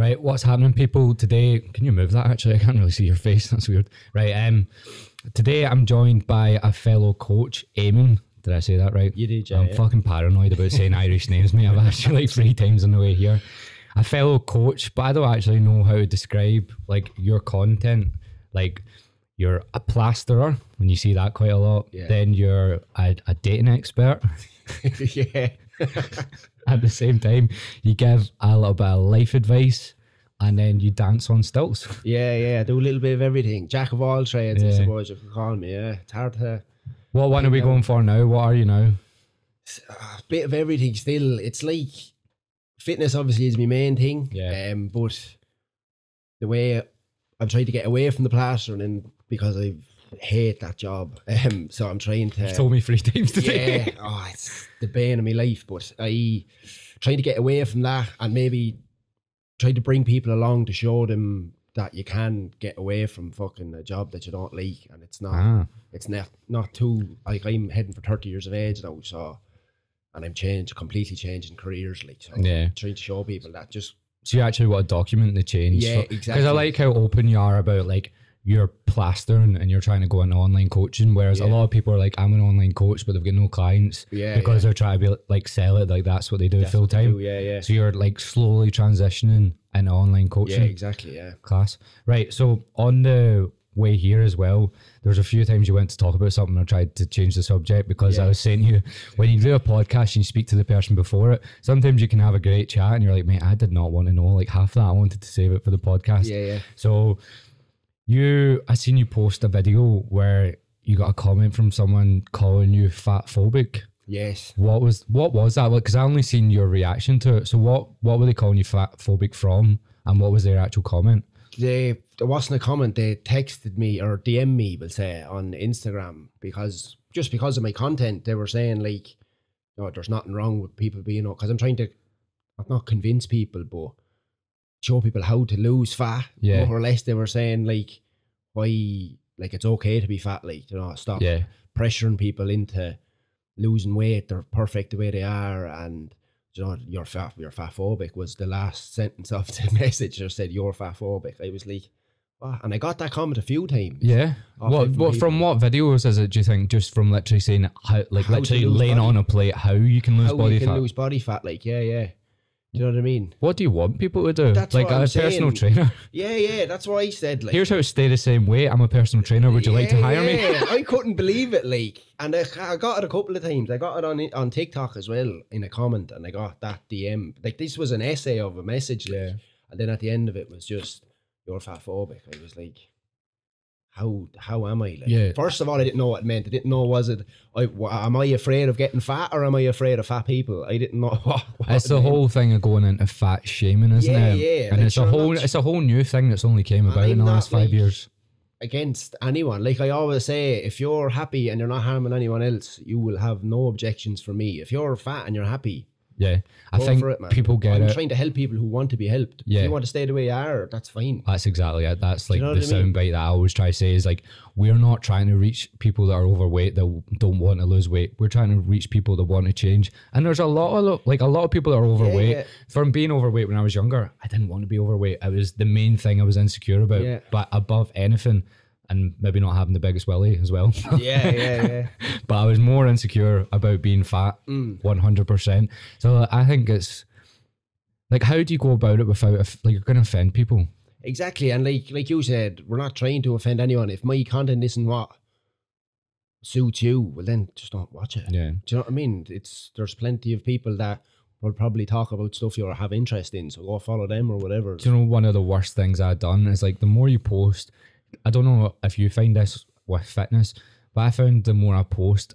Right, what's happening, people? Today, can you move that? Actually, I can't really see your face. That's weird. Right, um, today I'm joined by a fellow coach, Eamonn. Did I say that right? You did, I'm yeah. fucking paranoid about saying Irish names, mate. I've actually like three times on the way here. A fellow coach, but I don't actually know how to describe like your content. Like you're a plasterer when you see that quite a lot. Yeah. Then you're a, a dating expert. yeah. At the same time, you give a little bit of life advice, and then you dance on stilts. Yeah, yeah. I do a little bit of everything. Jack of all trades, I Yeah. suppose you could call me. Yeah. It's hard to. What one are we going for now? What are you now? A bit of everything still. It's like fitness, obviously, is my main thing. Yeah. Um, but the way I'm trying to get away from the plastering and because I hate that job. Um, so I'm trying to. You told me three times today. yeah, oh, it's the bane of my life. But I trying to get away from that and maybe try to bring people along to show them that you can get away from fucking a job that you don't like, and it's not. Ah, It's not not too like I'm heading for thirty years of age now, so and I'm changed completely changing careers. Like so, Yeah. I'm trying to show people that just so you actually want to document the change? Yeah, Because exactly. I like how open you are about like you're plastering and you're trying to go into online coaching, whereas a lot of people are like, I'm an online coach, but they've got no clients yeah because yeah, they're trying to be like sell it. Like that's what they do that's full time. do, Yeah, yeah, So you're like slowly transitioning into online yeah, coaching. exactly. Yeah, class. Right. So on the way here as well, there's a few times you went to talk about something. I tried to change the subject because I was saying to you when you do a podcast and you speak to the person before it, sometimes you can have a great chat and you're like, mate, I did not want to know like half that. I wanted to save it for the podcast. yeah, yeah. So you, I seen you post a video where you got a comment from someone calling you fat phobic. Yes. What was what was that? Because I only seen your reaction to it. So what what were they calling you fat phobic from, and what was their actual comment? they there wasn't a comment they texted me or DM me we'll say on Instagram because just because of my content they were saying like no there's nothing wrong with people being because I'm trying to not convince people but show people how to lose fat Yeah. more or less they were saying like why like it's okay to be fat like you know stop Yeah. pressuring people into losing weight they're perfect the way they are and you know you're fat you're fat phobic was the last sentence of the message just said you're fat phobic I was like and I got that comment a few times Yeah. What, what from what videos is it? Do you think just from literally saying how, like How literally laying body- on a plate how you can lose how body you can fat? lose body fat like yeah yeah do you know what I mean What do you want people to do? That's like what a I'm personal saying. trainer. yeah yeah that's why I said like Here's how to stay the same way. I'm a personal trainer. Would you like to hire me? yeah. I couldn't believe it, like, and I, I got it a couple of times. I got it on on TikTok as well in a comment, and I got that DM. Like this was an essay of a message, like, Yeah. and then at the end of it was just you're fat phobic. I was like, how how am I? Like, Yeah. First of all, I didn't know what it meant. I didn't know was it. I, am I afraid of getting fat or am I afraid of fat people? I didn't know what. what It's it the meant. whole thing of going into fat shaming, isn't Yeah, it? yeah, And like, it's a sure, whole it's a whole new thing that's only came about in I'm the not, last five like, years. against anyone. Like I always say, if you're happy and you're not harming anyone else, you will have no objections for me. If you're fat and you're happy, Yeah. I go think for it, man. people get I'm it. trying to help people who want to be helped. Yeah. If you want to stay the way you are, that's fine. That's exactly it. That's like you know the what I mean? soundbite that I always try to say is like we're not trying to reach people that are overweight that don't want to lose weight. We're trying to reach people that want to change. And there's a lot of like a lot of people that are overweight. yeah. From being overweight when I was younger, I didn't want to be overweight. It was the main thing I was insecure about. Yeah. But above anything, and maybe not having the biggest willy as well. Yeah, yeah, yeah. but I was more insecure about being fat, Mm. one hundred percent. So I think it's like, how do you go about it without like you're going to offend people? Exactly. And like like you said, we're not trying to offend anyone. If my content isn't what suits you, well then just don't watch it. Yeah. Do you know what I mean? It's there's plenty of people that will probably talk about stuff you have interest in, so go follow them or whatever. Do you know one of the worst things I've done is like the more you post, I don't know if you find this with fitness, but I found the more I post,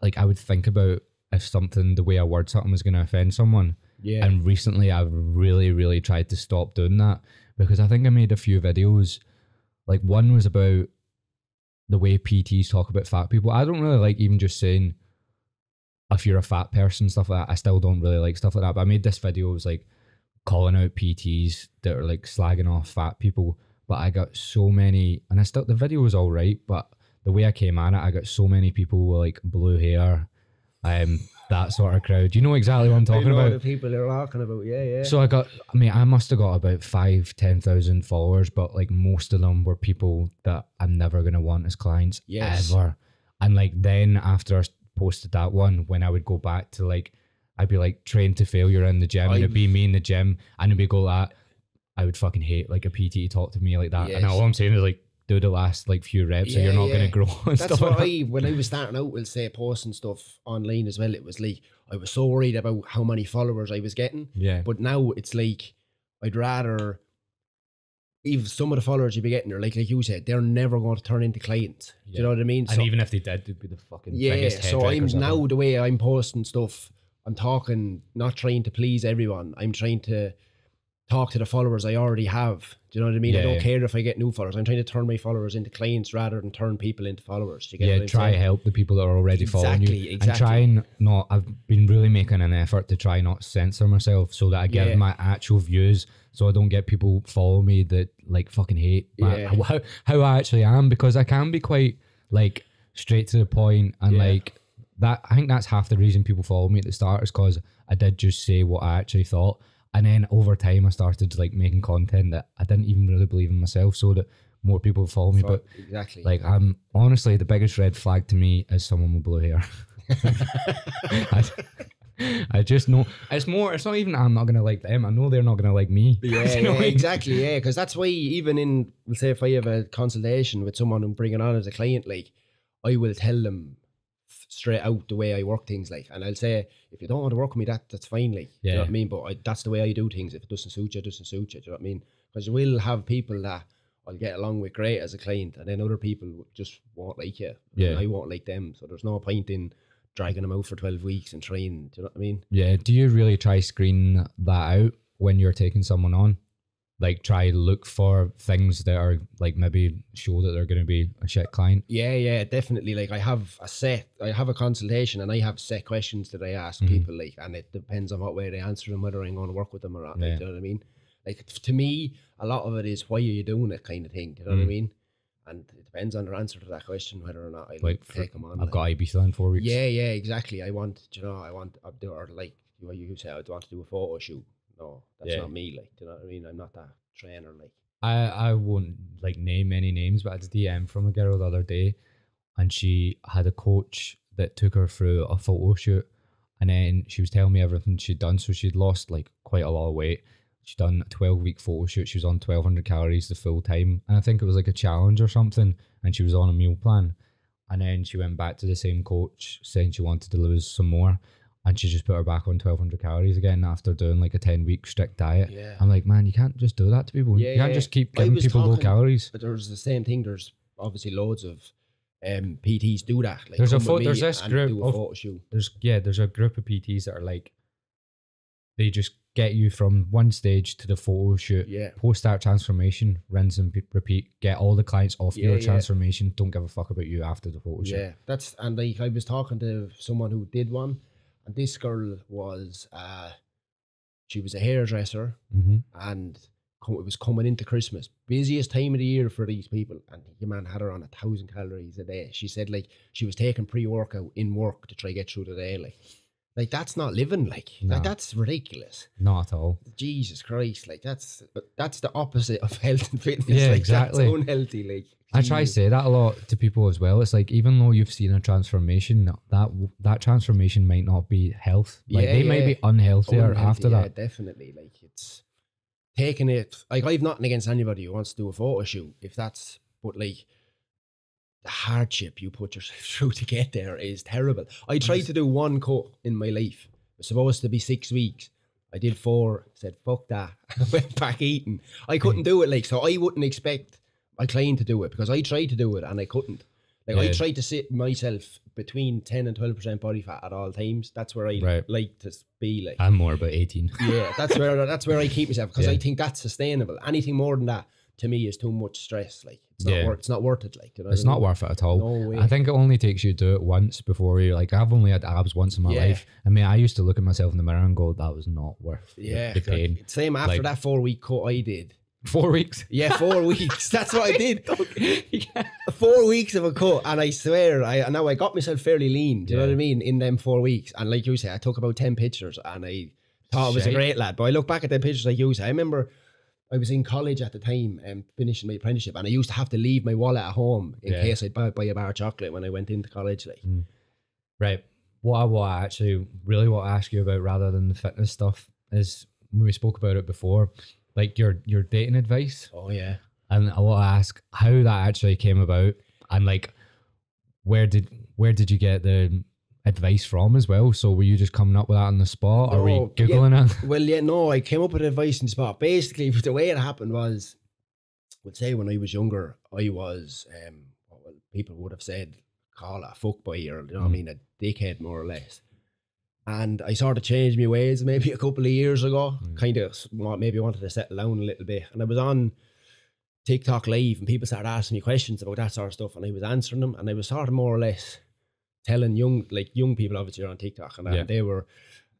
like I would think about if something, the way I word something was going to offend someone. Yeah. And recently I've really, really tried to stop doing that because I think I made a few videos. Like one was about the way PTs talk about fat people. I don't really like even just saying if you're a fat person, stuff like that. I still don't really like stuff like that. But I made this video, it was like calling out PTs that are like slagging off fat people. But I got so many, and I still, the video was all right, but the way I came at it, I got so many people with like blue hair, um, that sort of crowd. You know exactly what I'm talking I know about. the people you're talking about. Yeah, yeah. So I got, I mean, I must have got about five, 10,000 followers, but like most of them were people that I'm never going to want as clients Yes. ever. And like then after I posted that one, when I would go back to like, I'd be like trained to failure in the gym and it'd be me in the gym and it'd be go that. I would fucking hate like a PT to talk to me like that. And all I'm saying is like, do the last like few reps or you're not yeah. going to grow and That's stuff what. I when I was starting out, with say posting stuff online as well. It was like I was so worried about how many followers I was getting, Yeah. but now it's like I'd rather. Even some of the followers you'd be getting are like like you said, they're never going to turn into clients. Do you know what I mean? And even if they did, they'd be the fucking yeah, so I'm now the way I'm posting stuff, I'm talking, not trying to please everyone. I'm trying to talk to the followers I already have. Do you know what I mean? I don't yeah. care if I get new followers. I'm trying to turn my followers into clients rather than turn people into followers. Do you get yeah, try saying? help the people that are already following you, Exactly, and try and not. I've been really making an effort to try not censor myself so that I get Yeah. my actual views, so I don't get people follow me that like fucking hate my, Yeah. how how I actually am because I can be quite like straight to the point and Yeah. like that. I think that's half the reason people follow me at the start is because I did just say what I actually thought. And then over time, I started like making content that I didn't even really believe in myself, so that more people follow me. But exactly. like I'm honestly the biggest red flag to me is someone with blue hair. I, I just know it's more. It's not even I'm not gonna like them. I know they're not gonna like me. yeah, You know yeah, exactly. Yeah, because that's why even in, let's say, if I have a consultation with someone I'm bringing on as a client, like I will tell them straight out the way I work things, like, and I'll say if you don't want to work with me, that that's fine, like, do you know what I mean? But I, that's the way I do things. If it doesn't suit you, it doesn't suit you. Do you know what I mean? Because you will have people that I'll get along with great as a client, and then other people just won't like you. Yeah. and I won't like them. So there's no point in dragging them out for twelve weeks and trying. Do you know what I mean? Yeah. Do you really try screen that out when you're taking someone on? Like try to look for things that are like maybe show that they're gonna be a shit client. Yeah, yeah, definitely. Like I have a set, I have a consultation, and I have set questions that I ask Mhm. people. Like, and it depends on what way they answer them, whether I'm going to work with them or not. Yeah. do you know what I mean? Like to me, a lot of it is why are you doing it, kind of thing. Do you know what I Mm. mean? And it depends on their answer to that question whether or not I Like like for- take them on. I've like. got Ibiza in four weeks. Yeah, yeah, exactly. I want, you know, I want, or like what you say, I want to do a photo shoot. No, that's Yeah. not me. Like, do you know what I mean? I'm not that trainer. Like, I I won't like name any names, but I had a DM from a girl the other day, and she had a coach that took her through a photo shoot, and then she was telling me everything she'd done. So she'd lost like quite a lot of weight. She'd done a twelve week photo shoot. She was on twelve hundred calories the full time, and I think it was like a challenge or something. And she was on a meal plan, and then she went back to the same coach saying she wanted to lose some more. And she just put her back on 1200 calories again after doing like a 10 week strict diet. yeah. I'm like, man, you can't just do that to people. Yeah, you can't yeah. just keep giving people low calories. But there's the same thing. There's obviously loads of um, PTs do that. Like There's a come there's this group of- photo shoot. There's yeah, there's a group of PTs that are like, they just get you from one stage to the photo shoot. Yeah, Post that transformation, rinse and pe- repeat. Get all the clients off Yeah, your yeah. transformation. Don't give a fuck about you after the photo shoot. yeah. That's and like I was talking to someone who did one, and this girl was uh, she was a hairdresser, Mm-hmm. and it was coming into Christmas, busiest time of the year for these people, and your man had her on a thousand calories a day. She said like she was taking pre workout in work to try get through the day, like. Like that's not living, like, No. like that's ridiculous. Not at all. Jesus Christ, like that's that's the opposite of health and fitness. Yeah, like, exactly. Unhealthy. Like I try to say that a lot to people as well. It's like even though you've seen a transformation, that that transformation might not be health. Like Yeah, they might be unhealthier Unhealthy, after yeah, that. definitely. Like it's taking it. Like I've nothing against anybody who wants to do a photo shoot. If that's, but like the hardship you put yourself through to get there is terrible. I tried to do one cut in my life. It was supposed to be six weeks. I did four. Said fuck that. I went back eating. I hmm. couldn't do it. Like so, I wouldn't expect my client to do it because I tried to do it and I couldn't. Like I tried to sit myself between ten and twelve percent body fat at all times. That's where I Right. like to be. Like I'm more about 18. yeah, that's where that's where I keep myself because I think that's sustainable. Anything more than that to me is too much stress. Like it's not Yeah. worth it's not worth it. Like you know It's not worth it at all. No way. I think it only takes you to do it once before you're like, I've only had abs once in my Yeah. life. I mean, I used to look at myself in the mirror and go, that was not worth the- yeah, the, pain. like, same after Like- that four week cut I did. Four weeks. Yeah, four weeks. That's what I did. yeah. Four weeks of a cut, and I swear, I now I got myself fairly lean. Do you know what I mean? In them four weeks, and like you say, I took about ten pictures, and I thought I was a great lad. But I look back at the pictures like you say. I remember I was in college at the time, and finishing my apprenticeship, and I used to have to leave my wallet at home in Yeah. case I'd buy, buy a bar of chocolate when I went into college. Like, mm. Right. What I want to actually really want to ask you about rather than the fitness stuff is when we spoke about it before, like your your dating advice. oh yeah, And I want to ask how that actually came about and like where did where did you get the advice from as well? So were you just coming up with that on the spot or were you No, yeah. Googling it? Well, yeah, no, I came up with advice and spot. Basically, the way it happened was, would say when I was younger, I was, um, what people would have said, call a fuckboy or, you know what I Mm. mean, a dickhead more or less. And I sort of changed my ways maybe a couple of years ago, Mm. kind of maybe wanted to settle down a little bit. And I was on TikTok live and people started asking me questions about that sort of stuff and I was answering them and I was sort of more or less telling young, like young people obviously are on TikTok and, uh, Yeah. they were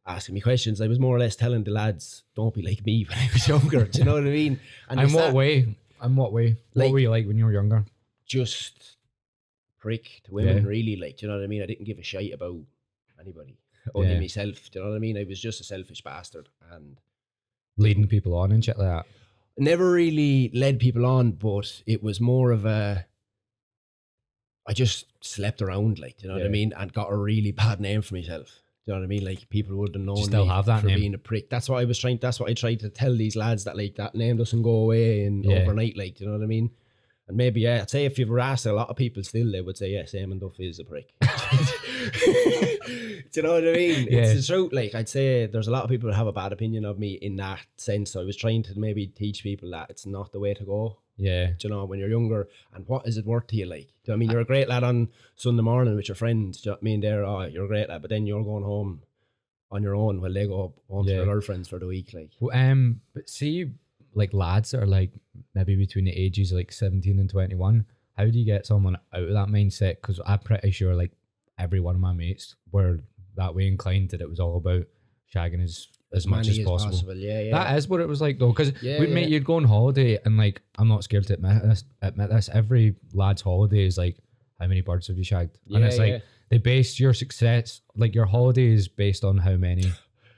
asking me questions. I was more or less telling the lads, don't be like me when I was younger. do you know what I mean? And in what start- way? In what way? Like- what were you like when you were younger? Just prick to women, Yeah. really. Like, do you know what I mean? I didn't give a shite about anybody, only Yeah. myself. Do you know what I mean? I was just a selfish bastard and Leading people on and shit like that. never really led people on, but it was more of a. I just slept around, like, you know what I mean? And got a really bad name for myself. Do you know what I mean? Like, people would have known still me have that for name? being a prick. That's what I was trying. That's what I tried to tell these lads that, like, that name doesn't go away in Yeah. overnight, like, do you know what I mean? And maybe, yeah, I'd say if you've asked a lot of people still, they would say, yes, Eamonn Duff is a prick. Do you know what I mean? Yeah. It's the truth. Like, I'd say there's a lot of people that have a bad opinion of me in that sense. So I was trying to maybe teach people that it's not the way to go, Yeah. do you know, when you're younger. And what is it worth to you, like? Do you know I mean? You're a great lad on Sunday morning with your friends. Do you know I mean? They're, oh, you're a great lad. But then you're going home on your own while they go home to Yeah. their girlfriends for the week, like. Well, um, but see, like lads that are like maybe between the ages of like seventeen and twenty one. How do you get someone out of that mindset? Because I'm pretty sure like every one of my mates were that way inclined that it was all about shagging as as much many as possible. Yeah, yeah. That is what it was like though, because Yeah, we mate, yeah. you'd go on holiday and like I'm not scared to admit this. Admit this. Every lad's holiday is like, how many birds have you shagged? and it's like yeah. they base your success, like your holiday is based on how many.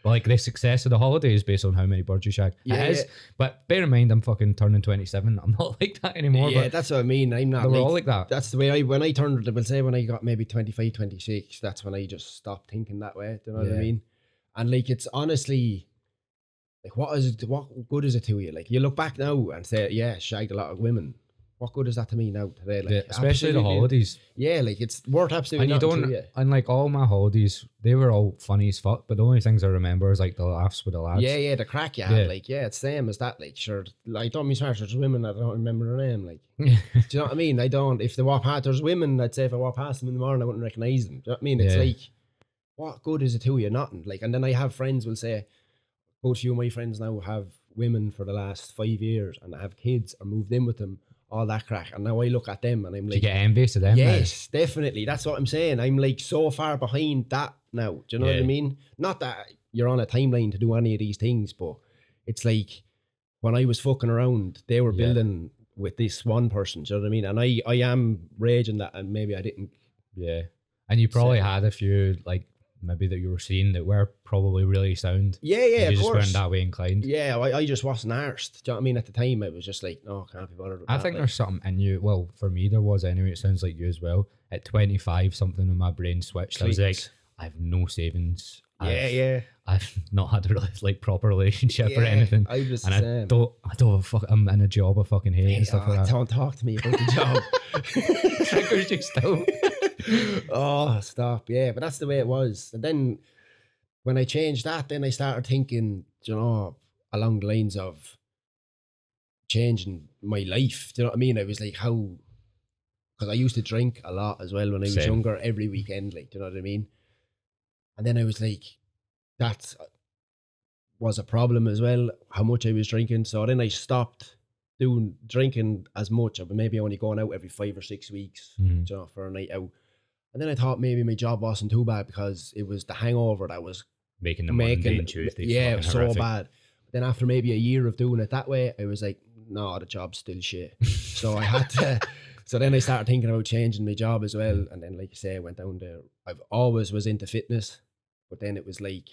Like the success of the holiday is based on how many birds you shag. Yeah, it is, yeah. but bear in mind I'm fucking turning 27. I'm not like that anymore. yeah, but that's what I mean. I'm not they were like, all like that. that's the way I when I turned I will say when I got maybe 25 26 that's when I just stopped thinking that way do you know what I mean and like it's honestly like what is it what good is it to you like you look back now and say yeah shagged a lot of women what good is that to me now today like Yeah, especially the holidays. yeah like it's worth absolutely And you don't, you. and like all my holidays, they were all funny as fuck. But the only things I remember is like the laughs with the lads. yeah yeah the crack you had Yeah. like yeah it's same as that like sure like don't be smart there's women that I don't remember their name like. Do you know what I mean? I don't. If they walk past, there's women. I'd say if I walk past them in the morning, I wouldn't recognize them. Do you know what I mean? It's Yeah. like, what good is it to you? Nothing. Like, and then I have friends will say, both you and my friends now have women for the last five years, and I have kids or moved in with them. All that crack, and now I look at them and I'm like, you like, get envious of them. yes, definitely. That's what I'm saying. I'm like so far behind that now. Do you know what I mean? Not that you're on a timeline to do any of these things, but it's like when I was fucking around, they were Yeah. building with this one person. Do you know what I mean? And I, I am raging that, and maybe I didn't. Yeah. And you probably had a few like maybe that you were seeing that were probably really sound. Yeah, yeah, you of just course. weren't that way inclined. Yeah, I, I just wasn't arsed. Do you know what I mean? At the time, it was just like, oh, no, can't be bothered. With I that, think like. there's something in you. Well, for me, there was anyway. It sounds like you as well. At 25, something in my brain switched. I was like. I have no savings. yeah, I've, yeah, I've not had a really, like proper relationship or yeah, anything. I was the And I same. don't, I don't fuck, I'm in a job I fucking hate and stuff oh, like that. Don't talk to me about the job. Triggers you still. oh, stop. Yeah, but that's the way it was. And then when I changed that, then I started thinking, you know, along the lines of changing my life. Do you know what I mean? I was like, how? Because I used to drink a lot as well when I was Same. younger, every weekend. Like, do you know what I mean? And then I was like, that was a problem as well. How much I was drinking. So then I stopped doing drinking as much. Maybe only going out every five or six weeks Mhm. you know, for a night out. And then I thought maybe my job wasn't too bad because it was the hangover that was Making the making and Tuesday. yeah, fucking so horrific. bad. Then after maybe a year of doing it that way, I was like, no, the job's still shit. so I had to. So then I started thinking about changing my job as well, and then like you say, I went down there. I've always was into fitness, but then it was like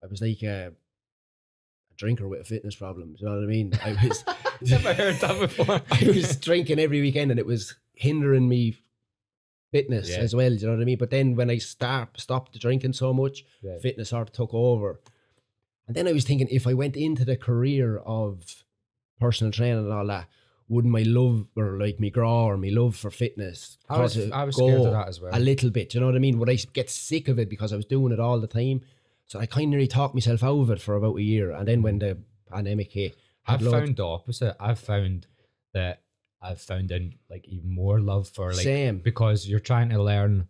I was like a, a drinker with a fitness problem. You know what I mean? I was Never heard that before. I was drinking every weekend, and it was hindering me fitness Yeah. as well. You know what I mean? But then when I start stopped drinking so much, Yeah. fitness sort of took over. And then I was thinking, if I went into the career of personal training and all that, would my love or like me grow or my love for fitness I was, I was scared of that as well. a little bit? You know what I mean? Would I get sick of it because I was doing it all the time? So I kind of really talked myself out of it for about a year. And then when mm. the pandemic hit, I've found the opposite. I've found that I've found in like even more love for like same. because you're trying to learn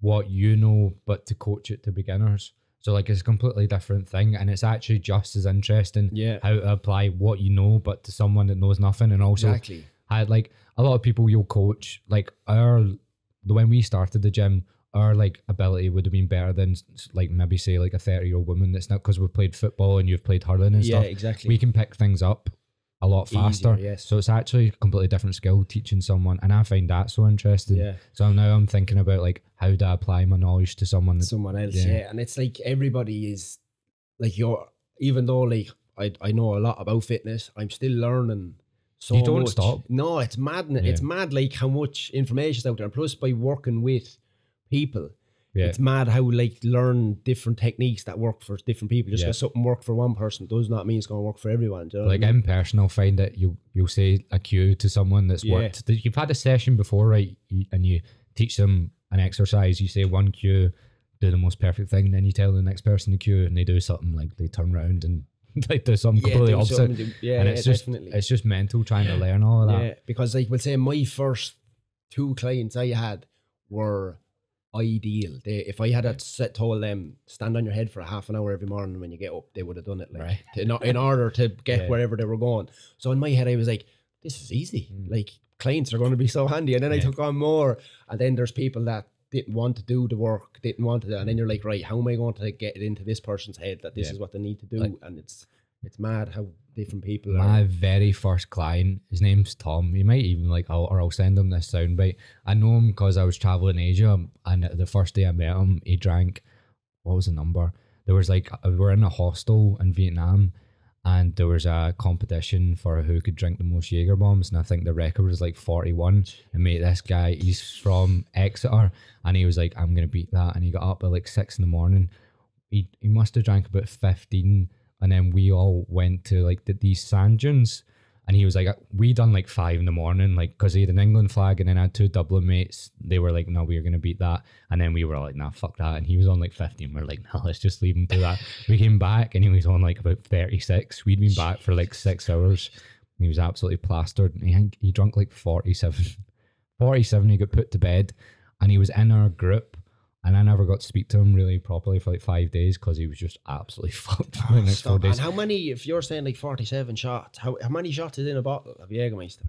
what you know, but to coach it to beginners. So like it's a completely different thing, and it's actually just as interesting Yeah, how to apply what you know, but to someone that knows nothing. And also, exactly. I like a lot of people you'll coach. Like our when we started the gym, our like ability would have been better than like maybe say like a thirty year old woman that's not because we've played football and you've played hurling and Yeah, stuff. exactly. We can pick things up a lot Easier, faster. yes. So it's actually a completely different skill teaching someone, and I find that so interesting. yeah. So now I'm thinking about like how do I apply my knowledge to someone? Someone else. Yeah. Yeah. and it's like everybody is like you're. Even though like I I know a lot about fitness, I'm still learning. So You don't much. stop. No, it's mad. Yeah. It's mad like how much information is out there. Plus, by working with people, yeah, it's mad how like learn different techniques that work for different people. Just Yeah. something worked for one person does not mean it's going to work for everyone. You know like I mean? in person, I'll find that you you'll say a cue to someone that's Yeah. worked. You've had a session before, right? And you teach them an exercise. You say one cue, do the most perfect thing, and then you tell the next person the cue, and they do something like they turn around and like do something Yeah, completely opposite. do- Yeah, and yeah, it's just definitely. it's just mental trying to learn all of that. Yeah, because like we'll say my first two clients I had were ideal. They if I had had set told them stand on your head for a half an hour every morning when you get up, they would have done it like Right. to, in, in order to get Yeah. wherever they were going. So in my head I was like, this is easy. Mm. Like clients are going to be so handy. And then I took on more. And then there's people that didn't want to do the work, didn't want to, and then you're like, right, how am I going to get it into this person's head that this Yeah. is what they need to do? Like- and it's it's mad how different people My are. very first client, his name's Tom. You might even like, I'll, or I'll send him this soundbite. I know him because I was traveling Asia, and the first day I met him, he drank. What was the number? There was like we were in a hostel in Vietnam, and there was a competition for who could drink the most Jaeger bombs, and I think the record was like forty one. And mate, this guy, he's from Exeter, and he was like, "I'm gonna beat that," and he got up at like six in the morning. He he must have drank about fifteen and then we all went to like the, these sand dunes. And he was like uh, we done like five in the morning like because he had an england flag and then i had two dublin mates. They were like no we are gonna beat that. And then we were like nah fuck that. And he was on like 15 we are like no let's just leave him to that. We came back and he was on like about 36 we'd been back for like six hours. He was absolutely plastered. And he, he drunk like 47 47 he got put to bed. And he was in our group and I never got to speak to him really properly for like five days because he was just absolutely fucked for the next four days. And how many, if you're saying like 47 shots, how, how many shots is in a bottle of Jägermeister?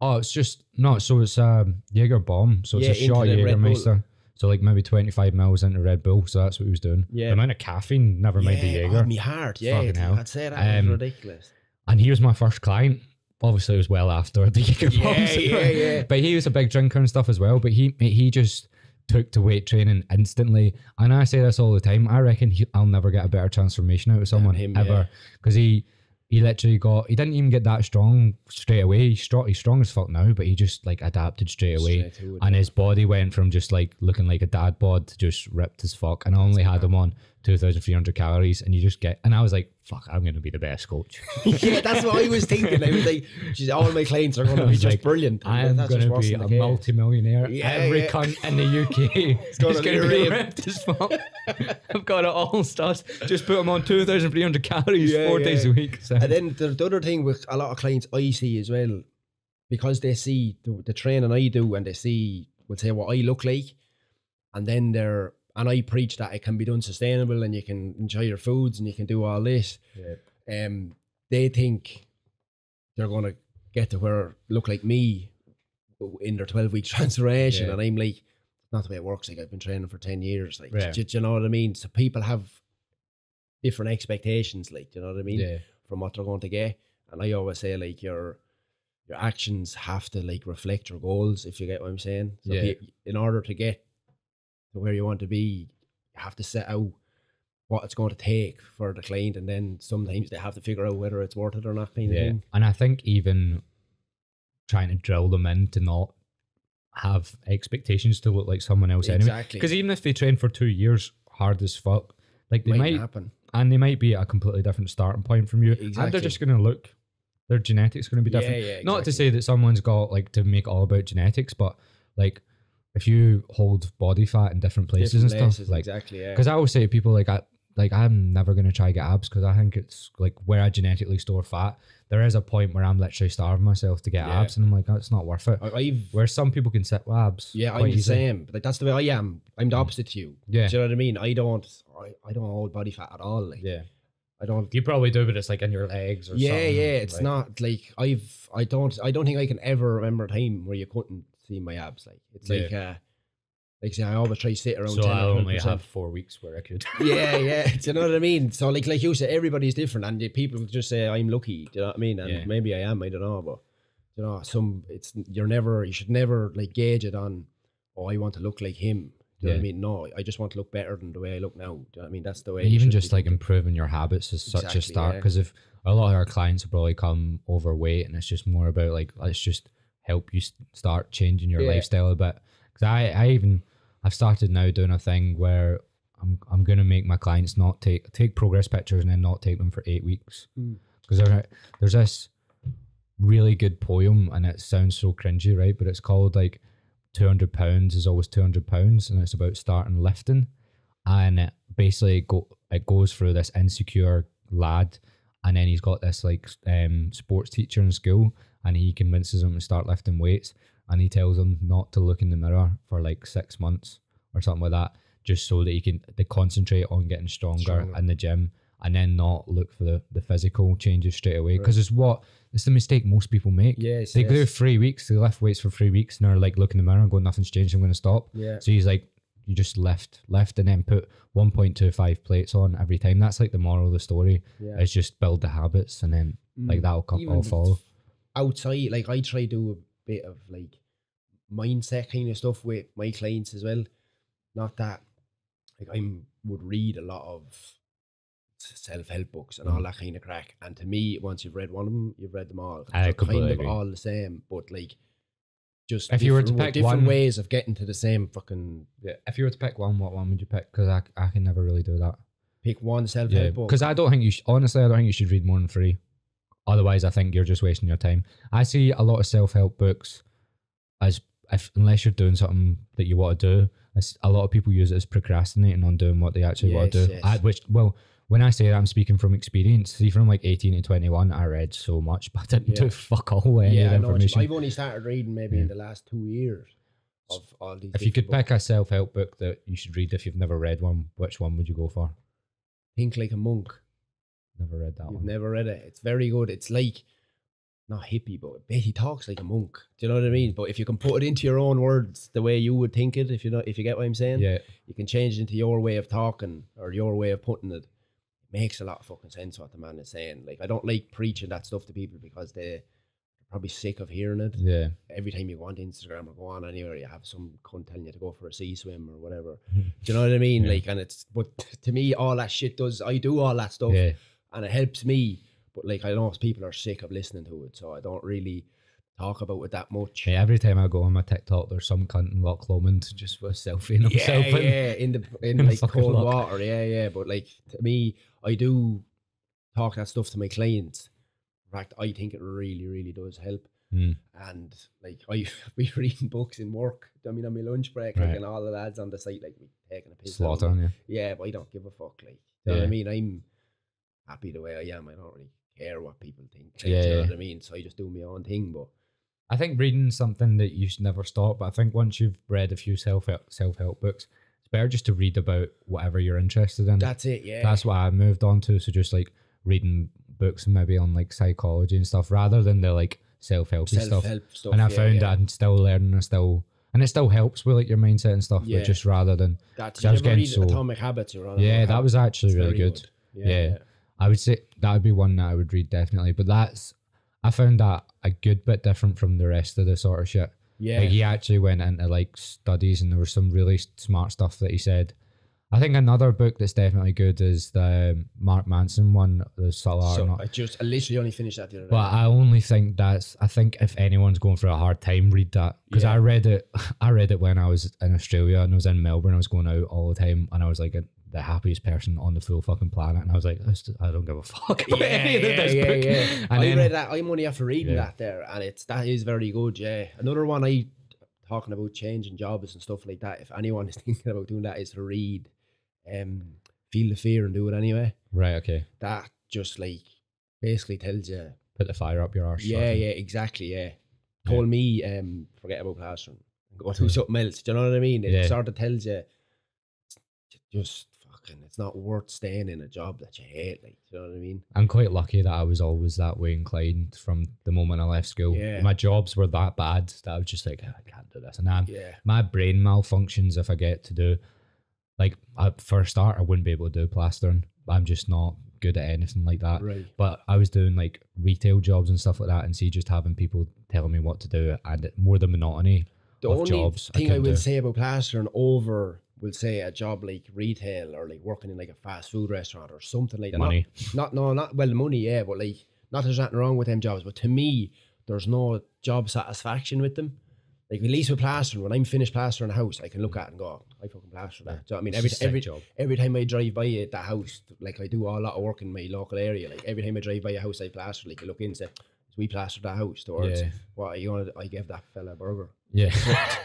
Oh, it's just no. So it's um Jaeger bomb. So it's Yeah, a shot into the Red Bull. Jägermeister. So like maybe twenty five mils into Red Bull. So that's what he was doing. Yeah. The amount of caffeine, never mind the Jaeger. oh, me heart. Yeah, Fucking hell. I'd say that Um, was ridiculous. and he was my first client. Obviously, it was well after the Jaeger Yeah, bombs. yeah, yeah. but he was a big drinker and stuff as well. But he he just took to weight training instantly. And I say this all the time. I reckon he, I'll never get a better transformation out of someone him, ever because he. He literally got. He didn't even get that strong straight away. He's strong. He's strong as fuck now, but he just like adapted straight away. Straight and his body went from just like looking like a dad bod to just ripped as fuck. And I only had him on 2,300 calories, and you just get. And I was like, "Fuck, I'm gonna be the best coach. yeah, that's what I was thinking. I was like, geez, all my clients are going to be just like, brilliant. I'm gonna be a multi-millionaire. Yeah, Every yeah. cunt in the UK is gonna gonna, be ripped. as fuck. I've got it all stars. Just put them on 2,300 calories Yeah, four days a week. So. And then the, the other thing with a lot of clients I see as well, because they see the, the training I do and they see, would say, what I look like, and then they're, and I preach that it can be done sustainable and you can enjoy your foods and you can do all this. Um, they think they're going to get to where look like me in their 12 week transformation. Yeah. And I'm like, not the way it works. Like I've been training for 10 years. Like, Yeah. do, do you know what I mean? So people have different expectations. Like, do you know what I mean? yeah. from what they're going to get. And I always say like your your actions have to like reflect your goals. If you get what I'm saying. So Yeah. pe- in order to get to where you want to be, you have to set out what it's going to take for the client, and then sometimes they have to figure out whether it's worth it or not. Kind of Yeah, thing. and I think even trying to drill them in to not have expectations to look like someone else anyway. Exactly. Because even if they train for two years hard as fuck, like they might might, happen. and they might be at a completely different starting point from you, Exactly. and they're just going to look. Their genetics going to be Yeah, different. yeah, Not to say that someone's got like to make all about genetics, but like if you hold body fat in different places Different and places, stuff, like exactly. Yeah. because I always say to people like I like I'm never gonna try get abs because I think it's like where I genetically store fat. There is a point where I'm literally starving myself to get Yeah. abs, and I'm like, that's not worth it. I- I've Where some people can set abs, Yeah, I'm the same. But like that's the way I am. I'm the opposite to you. Yeah, Do you know what I mean? I don't. I, I don't hold body fat at all. Like yeah. I don't. You probably do, but it's like in your legs or Yeah, something. yeah. It's like- not like I've. I don't. I don't think I can ever remember a time where you couldn't see my abs. Like it's Yeah. like. uh Like say, I always try to sit around. So 10 I only have four weeks where I could. yeah, yeah. Do you know what I mean? So like, like you said, everybody's different, and people just say I'm lucky. Do you know what I mean? And Yeah. maybe I am. I don't know, but you know, some it's you're never. You should never like gauge it on. Oh, I want to look like him. Do you know what I mean? No, I just want to look better than the way I look now. Do you know what I mean? That's the way. even just like improving your habits is such a Exactly, start yeah. because if a lot of our clients will probably come overweight and it's just more about like let's just help you start changing your Yeah. lifestyle a bit because I, I even i've started now doing a thing where i'm, I'm going to make my clients not take take progress pictures and then not take them for eight weeks Mm. because there, there's this really good poem and it sounds so cringy right but it's called like 200 pounds is always 200 pounds and it's about starting lifting and it basically go it goes through this insecure lad and then he's got this like um sports teacher in school and he convinces him to start lifting weights and he tells him not to look in the mirror for like six months or something like that just so that he can they concentrate on getting stronger, Stronger. in the gym and then not look for the, the physical changes straight away because it's what it's the mistake most people make Yes, they yes. do three weeks they lift weights for three weeks and they're like looking in the mirror and going nothing's changed i'm going to stop Yeah. so he's like, you just lift, lift, and then put 1.25 plates on every time. That's like the moral of the story. Yeah. It's just build the habits, and then like Mm. that'll come, Even all follow. Outside, like I try to do a bit of like mindset kind of stuff with my clients as well. Not that like I'm would read a lot of self help books and all Mm. that kind of crack. And to me, once you've read one of them, you've read them all. I They're completely kind of agree. all the same, but like just If you were to pick different one- ways of getting to the same fucking Yeah. If you were to pick one, what one would you pick? Because I, I can never really do that. pick one self Yeah. help book. Because I don't think you. Sh- honestly, I don't think you should read more than three. Otherwise, I think you're just wasting your time. I see a lot of self help books as if unless you're doing something that you want to do, a lot of people use it as procrastinating on doing what they actually want to do. yes. I, which well, when I say that, I'm speaking from experience. See, from like 18 to 21, I read so much, but I didn't Yeah. do fuck all any yeah, of I the know. what you- information. I've only started reading maybe Yeah. in the last two years of all these. If you could different pick a self help book that you should read if you've never read one, which one would you go for? think like a monk. Never read that You've one. never read it. It's very good. It's like not hippie, but he talks like a monk. Do you know what I mean? Mm. But if you can put it into your own words, the way you would think it, if you know, if you get what I'm saying, Yeah, you can change it into your way of talking or your way of putting it. It makes a lot of fucking sense what the man is saying. Like I don't like preaching that stuff to people because they. are Probably sick of hearing it. yeah. Every time you go on Instagram or go on anywhere, you have some cunt telling you to go for a sea swim or whatever. Do you know what I mean? Yeah. Like, and it's but to me, all that shit does. I do all that stuff Yeah, and it helps me. But like I know people are sick of listening to it, so I don't really talk about it that much. Hey, every time I go on my TikTok, there's some cunt in Loch Lomond just with a selfie in yeah, himself. in- yeah, in the in in like cold water, yeah, yeah. But like to me, I do talk that stuff to my clients. In fact, I think it really, really does help. Mm. And like I be reading books in work. I mean, on my lunch break, like, and all the lads on the site, like, we taking a piss. out Slaughter of me. on you. Yeah, but I don't give a fuck. Like, you know what I mean? I'm happy the way I am. I don't really care what people think. Like, Yeah, do you know yeah. what I mean? So I just do my own thing. But I think reading something that you should never stop. But I think once you've read a few self self help books, it's better just to read about whatever you're interested in. that's it. Yeah, That's what I moved on to. So just like reading books maybe on like psychology and stuff, rather than the like self self stuff. help stuff. And I yeah, found yeah. that I'm still learning. I still and it still helps with like your mindset and stuff. Yeah. But just rather than That's, I was did you ever getting so- Atomic Habits. Or yeah, that was actually It's really good. Yeah. yeah. I would say that would be one that I would read definitely. But that's I found that a good bit different from the rest of the sort of shit. Yeah. Like he actually went into like studies, and there was some really smart stuff that he said. I think another book that's definitely good is the um, Mark Manson one, the Subtle Art. so Not- I just I literally only finished that the other day. But I only think that's. I think if anyone's going through a hard time, read that because Yeah. I read it. I read it when I was in Australia and I was in Melbourne. I was going out all the time, and I was like the happiest person on the full fucking planet. And I was like, I don't give a fuck about any of this book. And I then- read that. I'm only after reading Yeah. that there, and it's that is very good. Yeah, another one I talking about changing jobs and stuff like that. If anyone is thinking about doing that, is to read, um, feel the fear and do it anyway. Right. Okay. That just like basically tells you. Put the fire up your arse. Yeah, yeah, exactly. Yeah, told me um forget about classroom, go do Yeah. something else. Do you know what I mean? It Yeah. sort of tells you just It's not worth staying in a job that you hate. Like, you know what I mean? I'm quite lucky that I was always that way inclined from the moment I left school. Yeah. My jobs were that bad that I was just like, ah, I can't do this. And I'm, Yeah. my brain malfunctions if I get to do, like, at first start, I wouldn't be able to do plastering. I'm just not good at anything like that. Right. But I was doing like retail jobs and stuff like that, and see just having people telling me what to do, and it, more the monotony The of only jobs. thing I, couldn't will do. say about plastering over, will say a job like retail or like working in like a fast food restaurant or something like that. money. Not, not no, not well, the money, yeah, but like not there's nothing wrong with them jobs, but to me, there's no job satisfaction with them. Like at least with plastering, when I'm finished plastering a house, I can look at it and go, I fucking plastered that. You I mean? Every every job. every time I drive by it, that house, like I do a lot of work in my local area. Like every time I drive by a house I plaster, like I look in and say, we plastered that house towards Yeah. what are you gonna I gave that fella a burger. Yeah.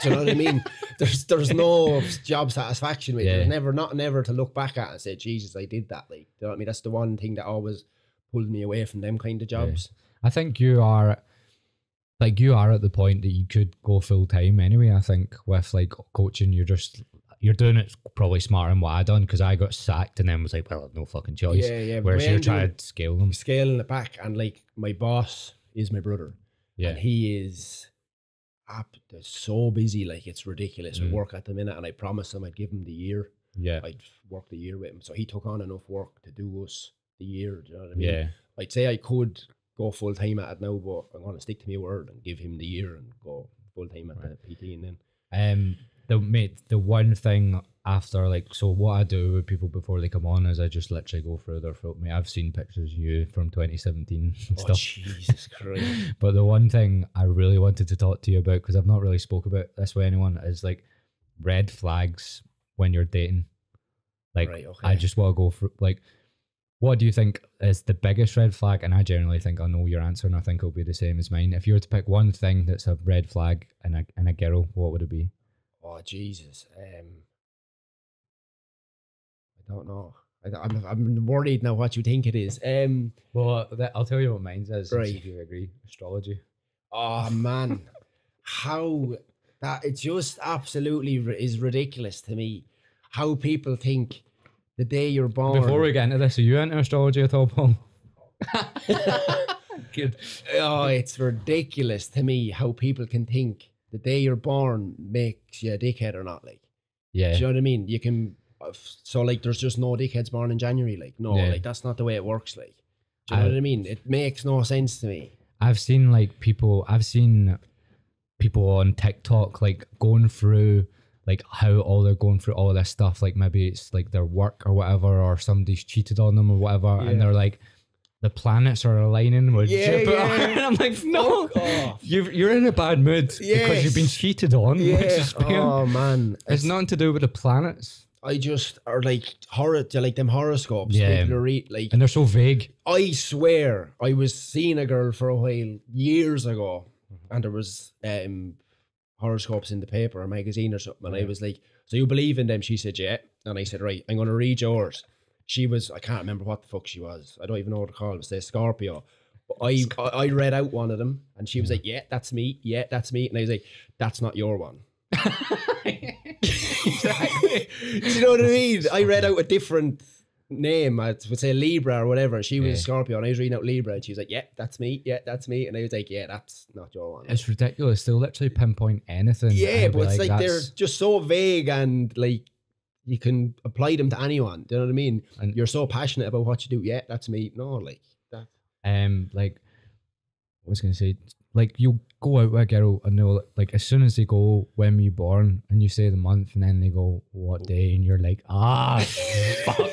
Do you know what I mean? There's there's no job satisfaction with it. Yeah. There's never not never to look back at and say, Jesus, I did that. Like, do you know what I mean? That's the one thing that always pulled me away from them kind of jobs. I think you are like you are at the point that you could go full time anyway. I think with like coaching, you're just you're doing it probably smarter than what I done because I got sacked and then was like, well, no fucking choice. Yeah, yeah. Whereas you're trying to scale them. scaling it back, and like my boss is my brother, Yeah, and he is up. So busy, like it's ridiculous with Mm. work at the minute. And I promised him I'd give him the year. yeah, I'd work the year with him, so he took on enough work to do us the year. Do you know what I mean? yeah. I'd say I could go full time at it now, but I'm gonna stick to my word and give him the year and go full time at the PT and then. Um, the mate, the one thing after like, so what I do with people before they come on is I just literally go through their photo. Me, I've seen pictures of you from 2017 and Oh stuff. Jesus Christ! But the one thing I really wanted to talk to you about because I've not really spoke about this with anyone is like red flags when you're dating. Like Right, I just want to go for like, what do you think is the biggest red flag? And I generally think I know your answer, and I think it'll be the same as mine. If you were to pick one thing that's a red flag in a in a girl, what would it be? Oh Jesus! Um, I don't know. I, I'm I'm worried now. What you think it is? Um. Well, that, I'll tell you what mine is. see Right. if you agree. Astrology. Oh man, how that it just absolutely is ridiculous to me. How people think the day you're born. Before we get into this, are you into astrology at all, Paul? Good. oh, it's ridiculous to me how people can think the day you're born makes you a dickhead or not. Like, Yeah. do you know what I mean? You can. So like, there's just no dickheads born in January. Like, no, Yeah. like that's not the way it works. Like, do you know I- what I mean? It makes no sense to me. I've seen like people I've seen people on TikTok like going through like how all they're going through all this stuff like maybe it's like their work or whatever or somebody's cheated on them or whatever Yeah. and they're like the planets are aligning with Yeah, Jupiter yeah. and I'm like no you're, you're in a bad mood because you've been cheated on Yeah. is fair. Oh man. it's nothing to do with the planets I just are like horror. You like them horoscopes? Yeah. People read like. and they're so vague I swear, I was seeing a girl for a while years ago, Mm-hmm. and there was um horoscopes in the paper or magazine or something, and I was like, "So you believe in them?" She said, "Yeah," and I said, "Right, I'm going to read yours." She was, I can't remember what the fuck she was. I don't even know what to call it. Was a Scorpio. I I read out one of them, and she was like, "Yeah, that's me. Yeah, that's me," and I was like, "That's not your one." Do you know what I mean? I read out a different name. I would say Libra or whatever. She was Yeah. Scorpio, and I was reading out Libra, and she was like, "Yeah, that's me. Yeah, that's me." And I was like, "Yeah, that's not your one." it's ridiculous they'll literally pinpoint anything yeah, but it's like, they're just so vague and like you can apply them to anyone. Do you know what I mean? And- You're so passionate about what you do. Yeah, that's me. No, like that. um like what was gonna say? Like you'll go out with a girl and they'll like as soon as they go when were you born and you say the month and then they go what day and you're like ah fuck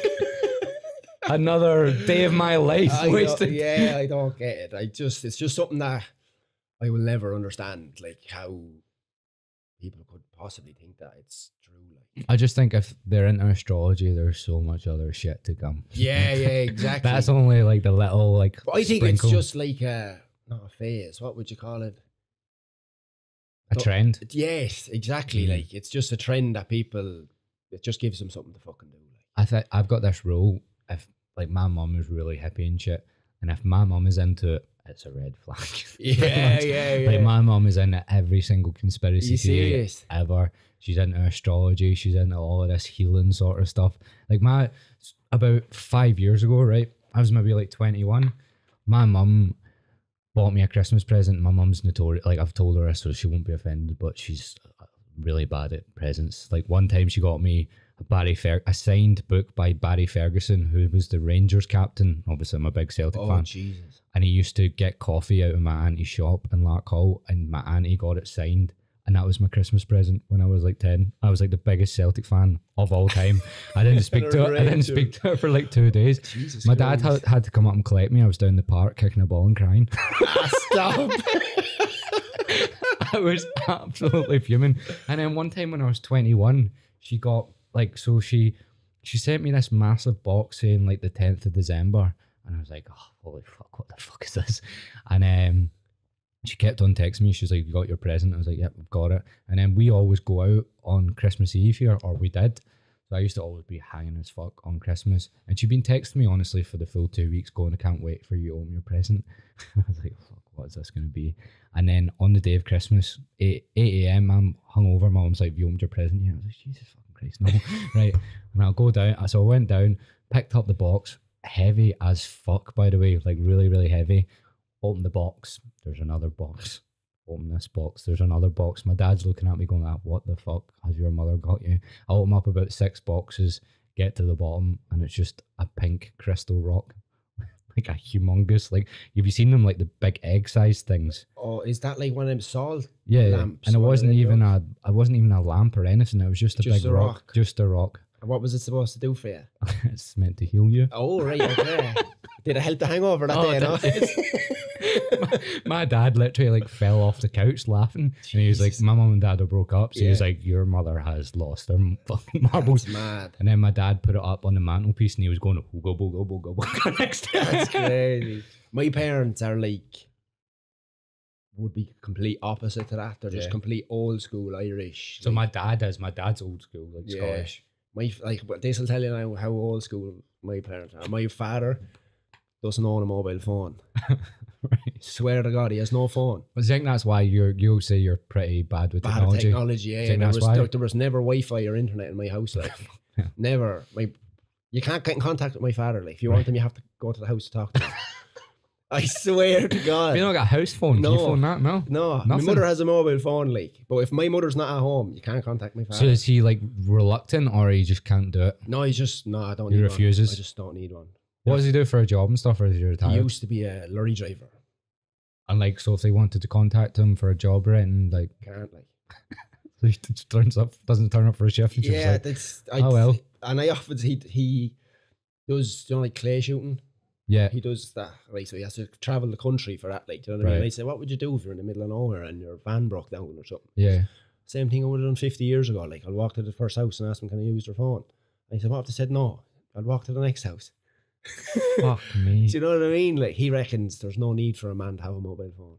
another day of my life I wasted. yeah, I don't get it. I just it's just something that I will never understand, like how people could possibly think that it's true. I just think if they're into astrology, there's so much other shit to come. yeah, yeah, exactly. That's only like the little like. But I think sprinkle, it's just like a not a phase. What would you call it? a trend. Yes, exactly. Mm. Like it's just a trend that people. It just gives them something to fucking do. Like I think I've got this rule. If like my mom is really hippie and shit, and if my mom is into it, it's a red flag. yeah, yeah, yeah. Like my mom is into every single conspiracy theory ever. She's into astrology. She's into all of this healing sort of stuff. Like my about five years ago, right? I was maybe like twenty one. My mum bought me a Christmas present. My mum's notorious. Like I've told her this, so she won't be offended. But she's uh, really bad at presents. Like one time, she got me a Barry Fer- a signed book by Barry Ferguson, who was the Rangers captain. Obviously, I'm a big Celtic Oh fan Jesus! and he used to get coffee out of my auntie's shop in Larkhall, and my auntie got it signed, and that was my Christmas present when I was like ten. I was like the biggest Celtic fan of all time. I didn't speak to her. I didn't speak to her for like two days. Jesus! My dad had, had to come up and collect me. I was down the park kicking a ball and crying. Ah, stop. I was absolutely fuming. And then one time when I was 21, she got like so she she sent me this massive box saying like the 10th of December. And I was like, oh holy fuck, what the fuck is this? And um she kept on texting me. She was like, You got your present? I was like, Yep, I've got it. And then we always go out on Christmas Eve here, or we did. So I used to always be hanging as fuck on Christmas. And she'd been texting me honestly for the full two weeks, going, I can't wait for you to open your present. I was like, fuck, what is this going to be? And then on the day of Christmas, 8, 8 a.m., I'm hungover. My mum's like, Have you opened your present yet? I was like, Jesus fucking Christ, no. right. And I'll go down. So I went down, picked up the box, heavy as fuck, by the way, like really, really heavy. Open the box. There's another box. Open this box. There's another box. My dad's looking at me going, ah, What the fuck has your mother got you? I open up about six boxes, get to the bottom, and it's just a pink crystal rock. like a humongous, like, have you seen them, like the big egg sized things? oh, is that like one of them salt? Yeah, yeah. lamps, and it wasn't even a, it wasn't even a lamp or anything. It was just a Just big a rock, rock. just a rock. What was it supposed to do for you? it's meant to heal you. Oh right, okay. Did it help the hangover that Oh, day? No? My, my dad literally like fell off the couch laughing, and he was like, "My mum and dad are broke up." So he was like, "Your mother has lost her fucking marbles." That's mad. And then my dad put it up on the mantelpiece, and he was going, oh, "Booga booga booga booga." Next That's crazy. My parents are like would be complete opposite to that. They're just Yeah. complete old school Irish. so like, my dad is. My dad's old school, like Yeah. Scottish. my like but this will tell you now how old school my parents are. My father doesn't own a mobile phone. right. Swear to God, he has no phone. I think that's why you're. You'll say you're pretty bad with Bad technology. technology, yeah. There that's was, why? there, was never Wi-Fi or internet in my house. Like Yeah. never. My you can't get in contact with my father. Like if you Right. want him, you have to go to the house to talk to him. I swear to God. You don't got a house phone. Do you No. phone that? No. No, my mother has a mobile phone, like, but if my mother's not at home, you can't contact my father. So is he like reluctant, or he just can't do it? no, he's just no. I don't. He need refuses? One. I just don't need one. What does he do for a job and stuff, or is he retired? He used to be a lorry driver. and like, so if they wanted to contact him for a job or anything, like, Can't like. so he just turns up, doesn't turn up for a shift. And Yeah, like, that's. I, Oh, well. And I often he he does you know like clay shooting. yeah, He does that right, so he has to travel the country for that. Like, do you know what I mean? Right. I said, what would you do if you're in the middle of nowhere and your van broke down or something? yeah. Same thing I would have done 50 years ago. Like, I'd walk to the first house and ask them, can I use their phone? And he said, what if they said no? I'd walk to the next house. Fuck me. Do you know what I mean? Like, he reckons there's no need for a man to have a mobile phone.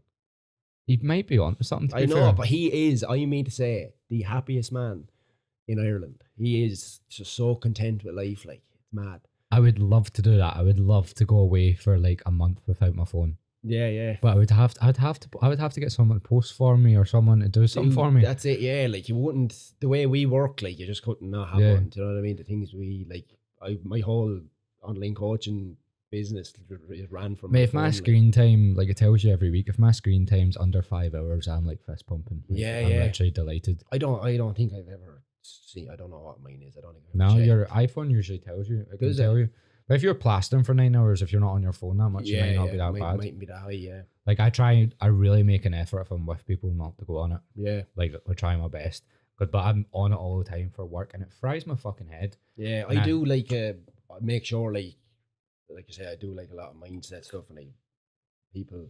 He might be on something. To I know, fair. but he is, I mean to say, the happiest man in Ireland. He is just so content with life. Like, it's mad. I would love to do that. I would love to go away for like a month without my phone. Yeah, yeah. But I would have, to, I'd have to, I would have to get someone to post for me or someone to do something Dude, for me. That's it, yeah. Like you wouldn't the way we work, like you just couldn't not have Yeah. one. Do you know what I mean? The things we like I my whole online coaching business r- ran from Mate, if my phone, like- screen time, like it tells you every week, if my screen time's under five hours, I'm like fist pumping. Like, Yeah, I'm yeah. literally deleted. I don't I don't think I've ever seen I don't know what mine is. I don't I've No, checked. your iPhone usually tells you. It can Does it? tell you. But if you're plastering for nine hours, if you're not on your phone that much, yeah, it might not be that might, bad. Mightn't be that high. Yeah, Like I try, I really make an effort if I'm with people not to go on it. yeah, Like I try my best. But but I'm on it all the time for work, and it fries my fucking head. yeah. I Nah. do like uh, uh, make sure like like I say, I do like a lot of mindset stuff, and I people.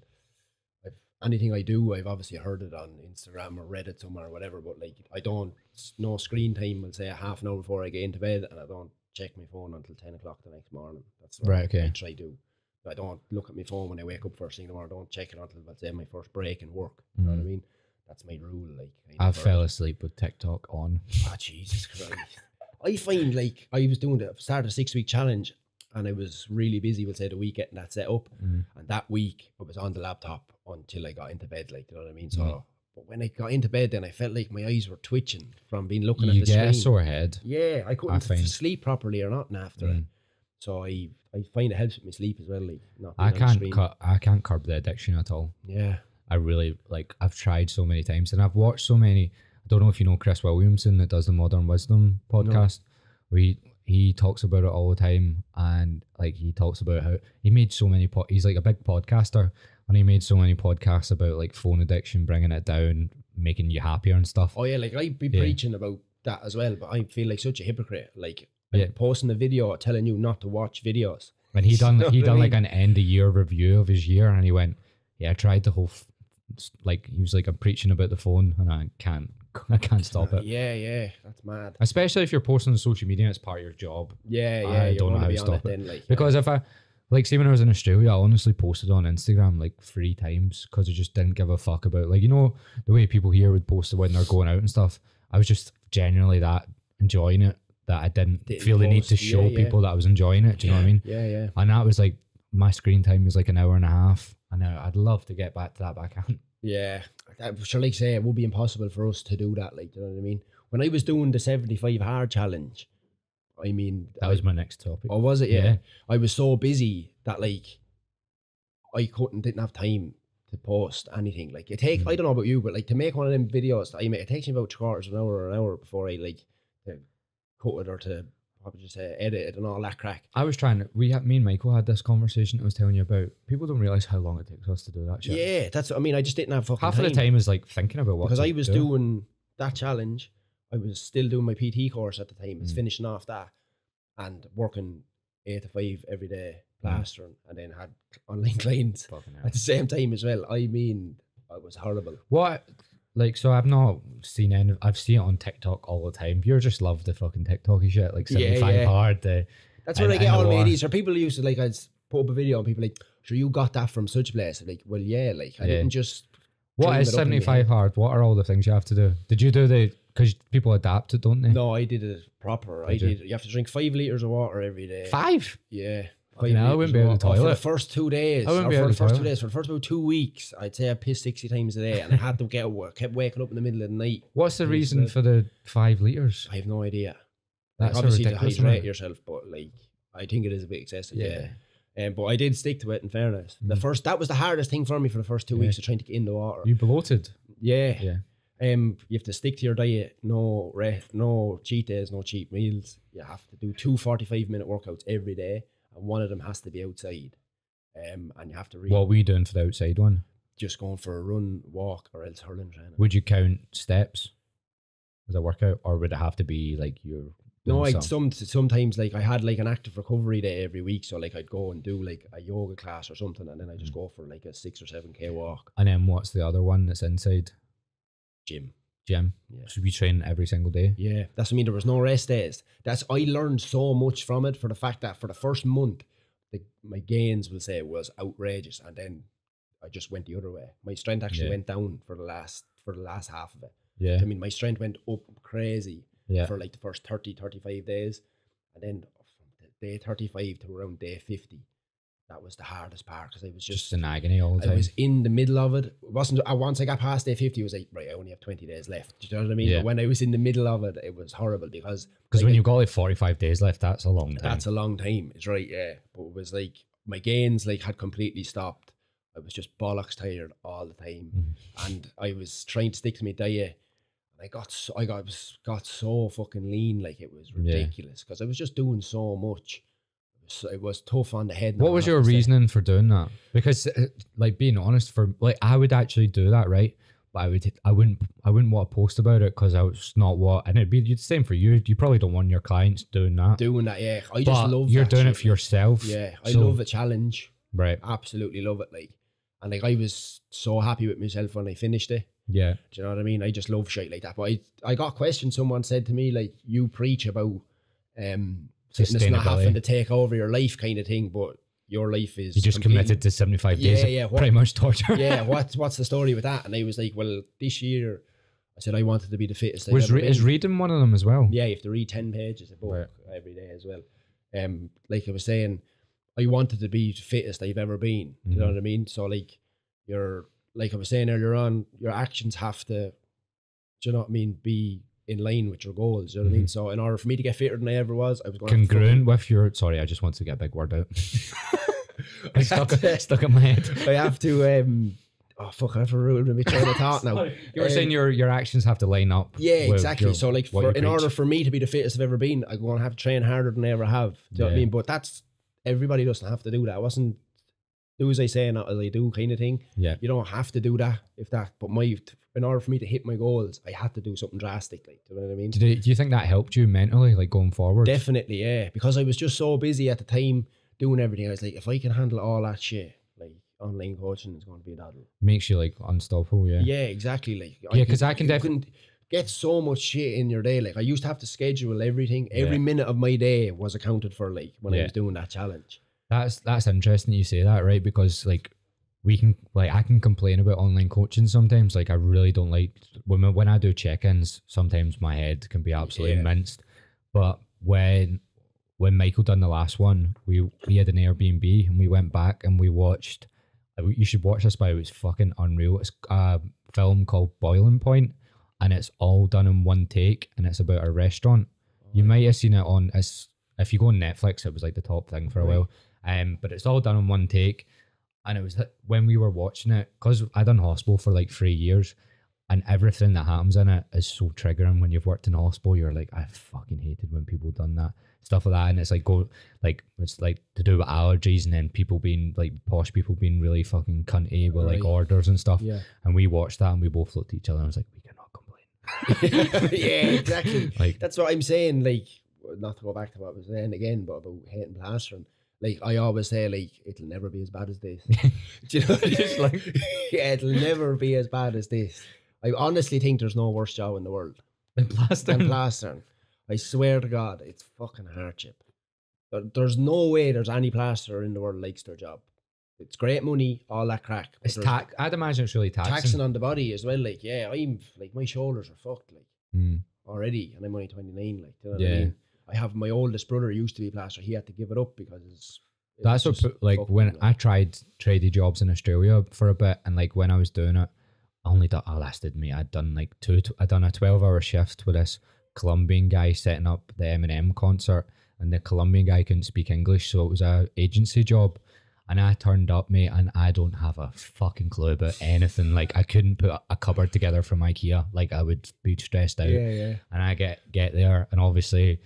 I've, anything I do, I've obviously heard it on Instagram or Reddit somewhere or whatever. But like, I don't no screen time. I'll say a half an hour before I get into bed, and I don't check my phone until ten o'clock the next morning. That's what Right, I okay. try to. I don't look at my phone when I wake up first thing in the morning. I don't check it until let's say my first break in work. You know what I Mhm. mean? That's my rule. Like I never- fell asleep with TikTok on. Oh Jesus Christ! I find like I was doing the start a six week challenge, and I was really busy. We'll say the week getting that set up, Mm. and that week I was on the laptop until I got into bed. Like you know what I mean? So, Mhm. but when I got into bed, then I felt like my eyes were twitching from being looking You at the get screen. sore head. Yeah, I couldn't find- sleep properly or not after it. Mm. So I I find it helps with my sleep as well. Like not I being on the can't cut. I can't curb the addiction at all. Yeah, I really like. I've tried so many times, and I've watched so many. Don't know if you know Chris Williamson that does the Modern Wisdom podcast. Where he he talks about it all the time, and like he talks about how he made so many. Po- he's like a big podcaster, and he made so many podcasts about like phone addiction, bringing it down, making you happier and stuff. Oh yeah, like I'd be Yeah. preaching about that as well, but I feel like such a hypocrite. Like Yeah. Posting a video telling you not to watch videos. And he done he I done like an end of year review of his year, and he went, "Yeah, I tried the whole f- like he was like I'm preaching about the phone, and I can't I can't stop it." Yeah, yeah, that's mad. Especially if you're posting on social media, it's part of your job. Yeah, yeah, I don't know how to stop it. then, like Because if I like, see, when I was in Australia, I honestly posted on Instagram like three times because I just didn't give a fuck about like you know the way people here would post it when they're going out and stuff. I was just genuinely that enjoying it that I didn't, Didn't feel the need to post, yeah, show yeah. people that I was enjoying it. Do you know what I mean? Yeah, yeah. And that was like my screen time was like an hour and a half. I know I'd love to get back to that, but I can't. Yeah, sure like say it would be impossible for us to do that. Like, you know what I mean? When I was doing the seventy-five hard challenge, I mean, That was my next topic. Or was it? Yeah. Yeah. I was so busy that like I couldn't, didn't have time to post anything. Like, it take I Mm. don't know about you, but like to make one of them videos, I mean, it takes me about two quarters of an hour or an hour before I like to cut it or to what would you say, edit it and all that crack. I was trying to, we had, me and Michael had this conversation I was telling you about. People don't realize how long it takes us to do that shit. Yeah, that's. I mean, I just didn't have fucking Half of the time is like thinking about what because I was do. doing that challenge. I was still doing my PT course at the time. It's Mm. finishing off that and working eight to five every day, Mm. plastering, and then had online clients at the same time as well. I mean, it was horrible. What, like, so I've not seen any, I've seen it on TikTok all the time. You just love the fucking TikToky shit, like Yeah, 75 yeah. hard. The, That's where I- I, get I all know my why. ideas. Or people used to like, I'd put up a video and people like, sure, you got that from such a place. I'm like, well, yeah, like I Yeah. didn't just. what is it up in my 75 hard? What are all the things you have to do? Did you do the, because people adapt it, don't they? No, I did it proper. I Did you? did. You have to drink five liters of water every day. Five? Yeah. Fucking hell, I wouldn't be able to water. For the first two days. I wouldn't be for the first two days. For the first about two weeks, I'd say I pissed 60 times a day and I had to get work, kept waking up in the middle of the night. What's the reason for the five litres? I have no idea. Like, That's a obviously to hydrate yourself, but like I think it is a bit excessive. Yeah. Yeah. Um, but I did stick to it in fairness. The Mm. first that was the hardest thing for me for the first two Yeah. weeks of trying to get in the water. You bloated. yeah. Yeah. Um, you have to stick to your diet. No rest, no cheat days, no cheat meals. You have to do two 45 minute workouts every day, and one of them has to be outside. Um, and you have to read What were you doing for the outside one? just going for a run, walk, or else hurling training. Would you count steps as a workout, or would it have to be like you're no, I some- some sometimes like I had like an active recovery day every week, so like I'd go and do like a yoga class or something, and then I Mm. just go for like a six or seven k walk. And then what's the other one that's inside Gym. Gym? Yeah. Should we train every single day? Yeah, that's what I mean. There was no rest days. That's I learned so much from it for the fact that for the first month, the, my gains will say was outrageous, and then I just went the other way. My strength actually Yeah. went down for the last for the last half of it. Yeah. I mean, my strength went up crazy Yeah. for like the first 30, 35 days, and then from day thirty five to around day fifty, that was the hardest part because it was Just just. in agony all the time. I was in the middle of it. It wasn't once I got past day fifty, it was like right. I only have twenty days left. Do you know what I mean? Yeah. But when I was in the middle of it, it was horrible because Because like, when you've got like 45 days left, that's a long time. that's a long time. It's right, yeah. But it was like my gains like had completely stopped. I was just bollocks tired all the time, Mhm. and I was trying to stick to my diet. And I got so, I got was got so fucking lean, like it was ridiculous because I was just doing so much. So it was tough on the head. What was your reasoning for doing that? Because, uh, like, being honest, for like, I would actually do that, right? But I would, I wouldn't, I wouldn't want to post about it because I was not what, and it'd be the same for you. You probably don't want your clients doing that. doing that? Yeah, I just love. you're doing it for yourself. Yeah, I So- love a challenge. Right. Absolutely love it. Like, and like I was so happy with myself when I finished it. Yeah. Do you know what I mean? I just love shit like that. But I, I got questioned. Someone said to me like, "You preach about um fitness not having to take over your life, kind of thing, but your life is You just committed to 75 days Yeah, of yeah, what- pretty much torture. yeah, what's what's the story with that? And I was like, well, this year, I said I wanted to be the fittest. I've Was ever re- is reading one of them as well? Yeah, you have to read ten pages a book Right. every day as well. Um, like I was saying, I wanted to be the fittest I've ever been. Do you know Mhm. what I mean? So like, you're like I was saying earlier on, your actions have to, do you know what I mean? Be in line with your goals. You know what I mean? So in order for me to get fitter than I ever was, I was going Congruent with your. Sorry, I just want to get a big word out. I stuck, stuck in my head. I have to. Um, oh fuck! I've ruined my train of thought now. You were Um, saying your your actions have to line up. Yeah, exactly. your- so like, for, in order for me to be the fittest I've ever been, I'm going to have to train harder than I ever have. Do you know what I mean? But that's everybody doesn't have to do that. I wasn't do as I say, not as I do, kind of thing. Yeah. You don't have to do that if that. But my, in order for me to hit my goals, I had to do something drastically. Do you know what I mean? Did it, do you think that helped you mentally, like going forward? Definitely, yeah. Because I was just so busy at the time doing everything. I was like, if I can handle all that shit, like online coaching is going to be a doddle. Makes you like unstoppable. Yeah. Yeah, exactly. Like yeah, because I can you defi- get so much shit in your day. Like I used to have to schedule everything. Every Yeah. minute of my day was accounted for. Like when I was doing that challenge. That's that's interesting you say that, right? Because like we can like I can complain about online coaching sometimes. Like I really don't like when when I do check-ins. Sometimes my head can be absolutely Yeah. minced. But when when Michael done the last one, we we had an Airbnb and we went back and we watched. You should watch this, by it was fucking unreal. It's a film called Boiling Point, and it's all done in one take, and it's about a restaurant. You might have seen it on. It's, if you go on Netflix, it was like the top thing for a Right. while. Um, but it's all done in one take, and it was when we were watching it because I done hospital for like three years, and everything that happens in it is so triggering. When you've worked in hospital, you're like, I fucking hated when people done that stuff like that, and it's like go like it's like to do with allergies, and then people being like posh people being really fucking cunty with like orders and stuff. Yeah. And we watched that, and we both looked at each other, and I was like, we cannot complain. yeah, exactly. Like That's what I'm saying. Like, not to go back to what I was saying again, but about hating plastering. Like, I always say, like, it'll never be as bad as this. Do you know? Just like- yeah, it'll never be as bad as this. I honestly think there's no worse job in the world the plaster. than plastering. I swear to God, it's fucking hardship. There- There's no way there's any plasterer in the world likes their job. It's great money, all that crack. It's tax. I'd imagine it's really taxing. taxing on the body as well. Like, yeah, I'm like my shoulders are fucked. Like. Mm. already, and I'm only 29. Like, do you know what I Yeah. mean? I have my oldest brother used to be plaster. He had to give it up because it That's what put, like when him, I tried tradie jobs in Australia for a bit, and like when I was doing it, I only done, I lasted me. I'd done like two. I'd done a twelve hour shift with this Colombian guy setting up the Eminem concert, and the Colombian guy couldn't speak English, so it was a agency job. And I turned up, mate, and I don't have a fucking clue about anything. Like I couldn't put a cupboard together from IKEA. Like I would be stressed out. yeah, yeah. and I get get there, and obviously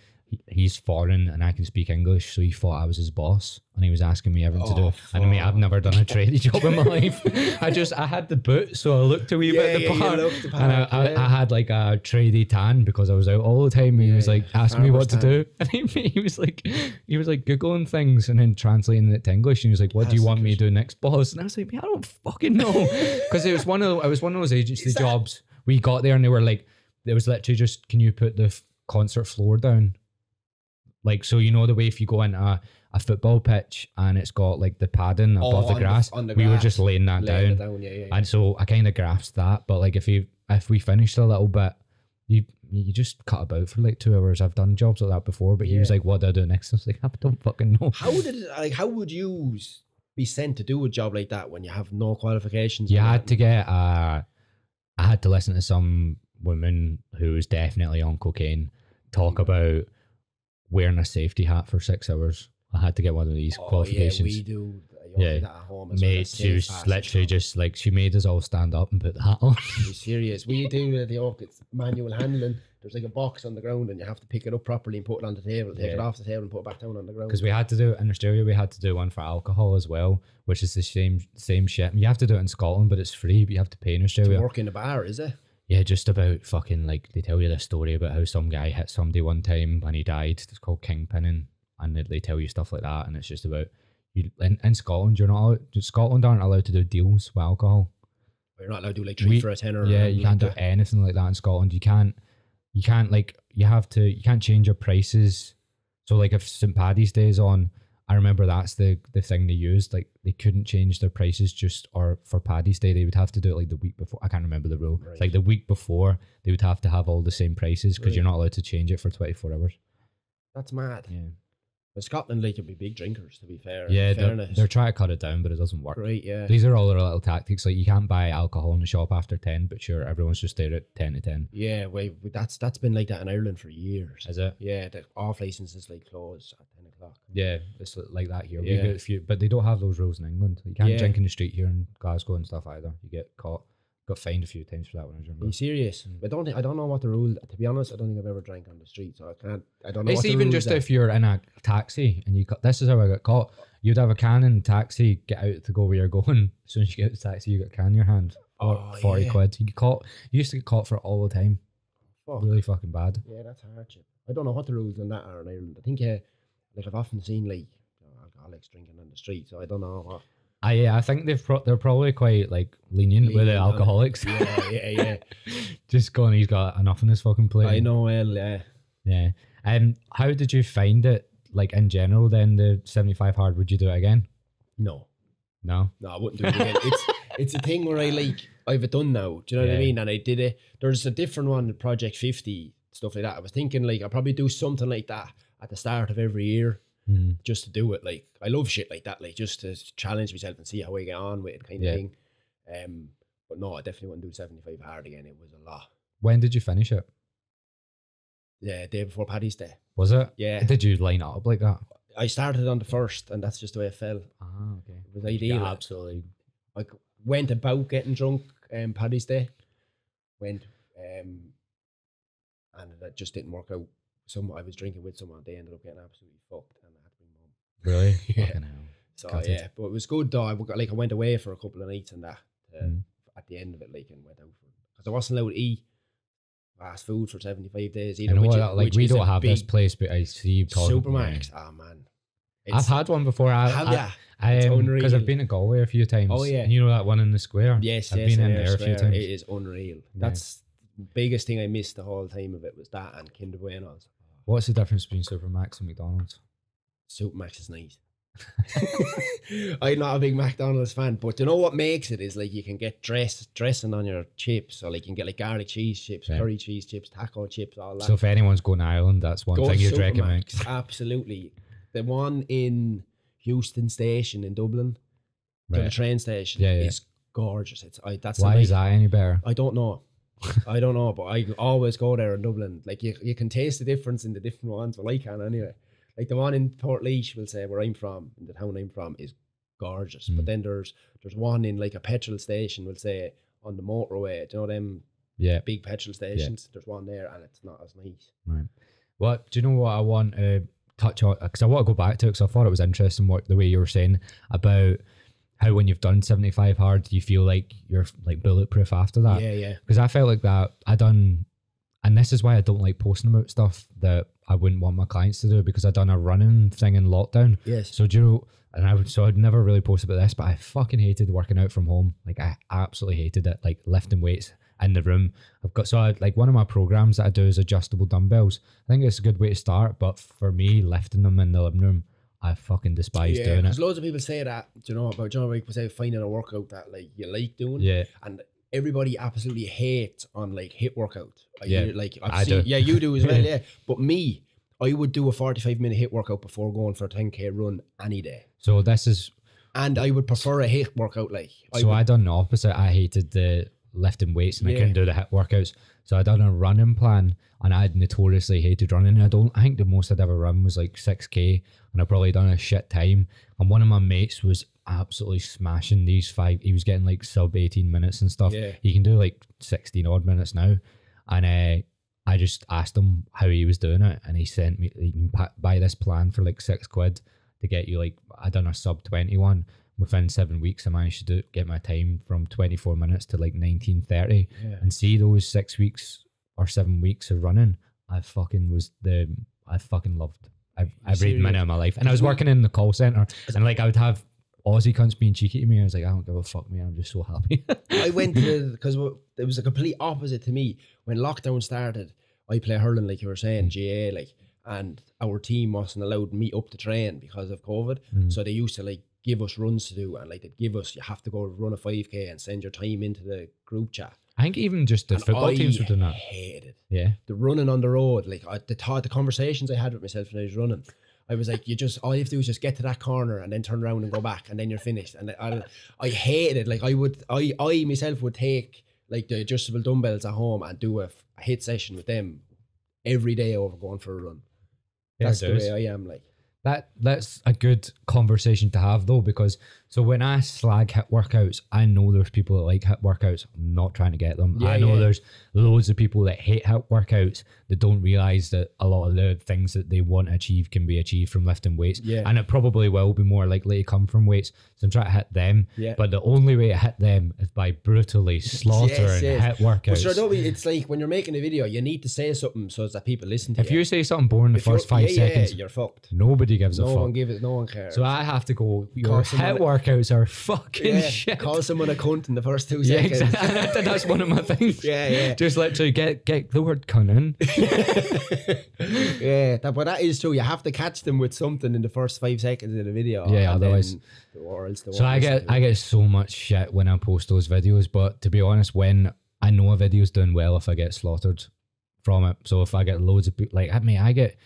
he's foreign, and I can speak English, so he thought I was his boss, and he was asking me everything to Oh, do. And I mean, I've never done a tradie job in my life. I just I had the boot, so I looked a wee Yeah, bit yeah, the you part, and I, yeah. I had like a tradie tan because I was out all the time. And he was like yeah. asking me what to do, and he, he was like he was like googling things and then translating it to English, and he was like, "What do you want me to do next, boss?" And I was like, "Man, I don't fucking know," because it was one of it was one of those agency that- jobs. We got there and they were like, it was literally just, can you put the concert floor down? Like, so you know the way if you go into a, a football pitch and it's got like the padding Oh, above on the the- grass, we were just laying that Laying down. down, yeah, yeah. And so I kind of grasped that. But like, if you if we finished a little bit, you you just cut about for like two hours. I've done jobs like that before, but he was like, "What do I do next?" I was like, "I don't fucking know." how did it, like how would you be sent to do a job like that when you have no qualifications? You had to get uh I had to listen to some woman who was definitely on cocaine talk about wearing a safety hat for six hours. I had to get one of these Oh, qualifications. Yeah, we do. Yeah. Yeah, at home Mate, she was literally just like she made us all stand up and put the hat on. Be serious. We do uh, the it's manual handling. there's like a box on the ground and you have to pick it up properly and put it on the table, take it off the table and put it back down on the ground. Because we had to do it in Australia, we had to do one for alcohol as well, which is the same same shit. You have to do it in Scotland, but it's free. But you have to pay in to Australia. work in a bar, is it? Yeah, just about fucking like they tell you the story about how some guy hit somebody one time and he died. It's called kingpinning, and they, they tell you stuff like that, and it's just about you in, in Scotland. You're not allowed, Scotland aren't allowed to do deals with alcohol. You're not allowed to do like three for a tenner. yeah, you can't like do anything like that in Scotland. You can't, you can't like you have to you can't change your prices. So like if St Paddy's Day is on, I remember that's the the thing they used. Like they couldn't change their prices just or for Paddy's Day they would have to do it like the week before. I can't remember the rule. Right. like the week before they would have to have all the same prices because you're not allowed to change it for twenty four hours. That's mad. Yeah, But Scotland, like, would be big drinkers, to be fair. yeah. They're, they're trying to cut it down, but it doesn't work. Right, yeah. These are all their little tactics. Like you can't buy alcohol in the shop after ten, but sure, everyone's just there at ten to ten. Yeah, wait, wait, that's that's been like that in Ireland for years. Is it? Yeah, the off licenses like close at ten o'clock. Yeah, it's like that here. We Yeah. get a few, but they don't have those rules in England. You can't Yeah. drink in the street here in Glasgow and stuff either. You get caught. Got fined a few times for that when I was Are you serious? I don't think I don't know what the rule. To be honest, I don't think I've ever drank on the street, so I can't. I don't know. It's what even just are. if you're in a taxi and you. Got, this is how I got caught. You'd have a can in the taxi, get out to go where you're going. As soon as you get out the taxi, you got a can in your hand. Or Oh, forty yeah. quid. You get caught. You used to get caught for it all the time. Fuck. Really fucking bad. Yeah, that's hardship. I don't know what the rules on that are in Ireland. I think uh, like I've often seen like you know, alcoholics drinking on the street, so I don't know what. I yeah, I think they've pro- they're probably quite like lenient, with the Lenient on it. alcoholics. Yeah, yeah, yeah. Just going, he's got enough in his fucking plate. I know. Well, yeah. Yeah. Um, how did you find it? Like in general, then the seventy-five hard. Would you do it again? No, No. no, I wouldn't do it again. it's it's a thing where I like I've it done now. Do you know what I mean? And I did it. There's a different one, Project Fifty stuff like that. I was thinking like I'll probably do something like that at the start of every year. Mm. just to do it. Like I love shit like that, like just to challenge myself and see how I get on with it, kind Yeah. of thing. Um, but no, I definitely wouldn't do seventy five hard again. It was a lot. When did you finish it? Yeah, day before Paddy's Day. Was it? Yeah, Did you line up like that? I started on the first, and that's just the way it fell. Ah, okay. It was ideal. Yeah, absolutely. I went about getting drunk um, Paddy's Day. Went, um, and that just didn't work out. Some I was drinking with someone. They ended up getting absolutely fucked, and I had to bring mum. Really? Yeah. Fucking hell. So Gutted. yeah, but it was good though. I w- like I went away for a couple of nights and that uh, Mm. at the end of it, like and went out for because I wasn't allowed to eat fast food for seventy five days I either. know which what, is- like which we don't have this place, but I see you talking. Supermac's. Oh man, Yeah. I've had one before. I, Have I, ya? I, It's um, because I've been to Galway a few times. Oh, yeah. And you know that one in the square. Yes, I've yes, been in yes, there a few times. It is unreal. That's the biggest thing I missed the whole time of it was that and Kinder Buenos. What's the difference between Supermac's and McDonald's? Supermac's is nice. I'm not a big McDonald's fan, but you know what makes it is like you can get dress dressing on your chips, or like you can get like garlic cheese chips, Yeah. curry cheese chips, taco chips, all that. So if anyone's going to Ireland, that's one Go thing you'd recommend. Absolutely. The one in Heuston Station in Dublin, the train station, Yeah, yeah. is gorgeous. It's I, that's Why is that any better? I don't know. I don't know, but I always go there in Dublin. Like you, you can taste the difference in the different ones. Well, I can anyway. Like the one in Port we'll say where I'm from, in the town I'm from, is gorgeous. Mm. But then there's there's one in like a petrol station, we'll say on the motorway. Do you know them Yeah. big petrol stations? There's one there, and it's not as nice. Right. Well, do you know? What I want to touch on because I want to go back to it because I thought it was interesting what the way you were saying about how when you've done seventy five hard, you feel like you're like bulletproof after that. yeah, yeah. Because I felt like that I done, and this is why I don't like posting about stuff that I wouldn't want my clients to do because I've done a running thing in lockdown. Yes. So do you know? And I would so I'd never really post about this, but I fucking hated working out from home. Like I absolutely hated it. Like lifting weights in the room. I've got so I, like one of my programs that I do is adjustable dumbbells. I think it's a good way to start, but for me, lifting them in the living room, I fucking despise yeah, doing it. loads of people say that. Do you know about John? People say finding a workout that like you like doing. Yeah, and everybody absolutely hates on like HIIT workout. I Yeah, hear, like I've I seen, do. yeah, you do as well, yeah. But me, I would do a forty-five minute HIIT workout before going for a ten k run any day, so this is and I would prefer a HIIT workout. Like so would, I done the opposite. I hated the lifting weights and I couldn't do the HIIT workouts. So I done a running plan and I had notoriously hated running. I don't I think the most I'd ever run was like six K and I probably done a shit time. And one of my mates was absolutely smashing these five he was getting like sub eighteen minutes and stuff. Yeah. He can do like sixteen odd minutes now. And uh I just asked him how he was doing it, and he sent me you can buy this plan for like six quid to get you like I done a sub twenty one. Within seven weeks, I managed to do, get my time from twenty four minutes to like nineteen thirty, Yeah. and see those six weeks or seven weeks of running. I fucking was the I fucking loved ev- every minute of my life, and I was working in the call center, and like I would have Aussie cunts being cheeky to me. I was like, I don't give a fuck, me. I'm just so happy. I went to because it was a complete opposite to me when lockdown started. I play hurling like you were saying, GAA like, and our team wasn't allowed to meet up to train because of COVID. Mm. So they used to like give us runs to do, and like they'd give us you have to go run a five k and send your time into the group chat. I think even just the And football I teams were doing that. Hated it. Yeah. the running on the road, like I, the thought, the conversations I had with myself when I was running, I was like, you just all you have to do is just get to that corner and then turn around and go back, and then you're finished. And I, I hated it. Like I would, I, I myself would take like the adjustable dumbbells at home and do a, a HIIT session with them every day over going for a run. Yeah, That's the way I am. Like, That that's a good conversation to have though, because so when I slag HIIT workouts, I know there's people that like HIIT workouts. I'm not trying to get them. Yeah, I know yeah. there's loads of people that hate HIIT workouts that don't realize that a lot of the things that they want to achieve can be achieved from lifting weights. Yeah. And it probably will be more likely to come from weights. So I'm trying to hit them. Yeah. But the only way to hit them is by brutally slaughtering yes. HIIT workouts. but sure, it's like when you're making a video, you need to say something so that people listen to if you. If you say something boring the If you're- first five yeah, seconds, you're fucked. nobody gives a No fuck. one give it. No one cares. So I have to go. Your HIIT someone- workouts are fucking yeah, shit. call someone a cunt in the first two yeah, seconds. exactly. That's one of my things. Yeah, yeah. Just literally get get the word cunt in. yeah, that, but that is true. You have to catch them with something in the first five seconds of the video. Yeah, otherwise- then- or else they So I get I get so much shit when I post those videos. But to be honest, when I know a video's doing well, if I get slaughtered from it. So if I get loads of like I mean, I get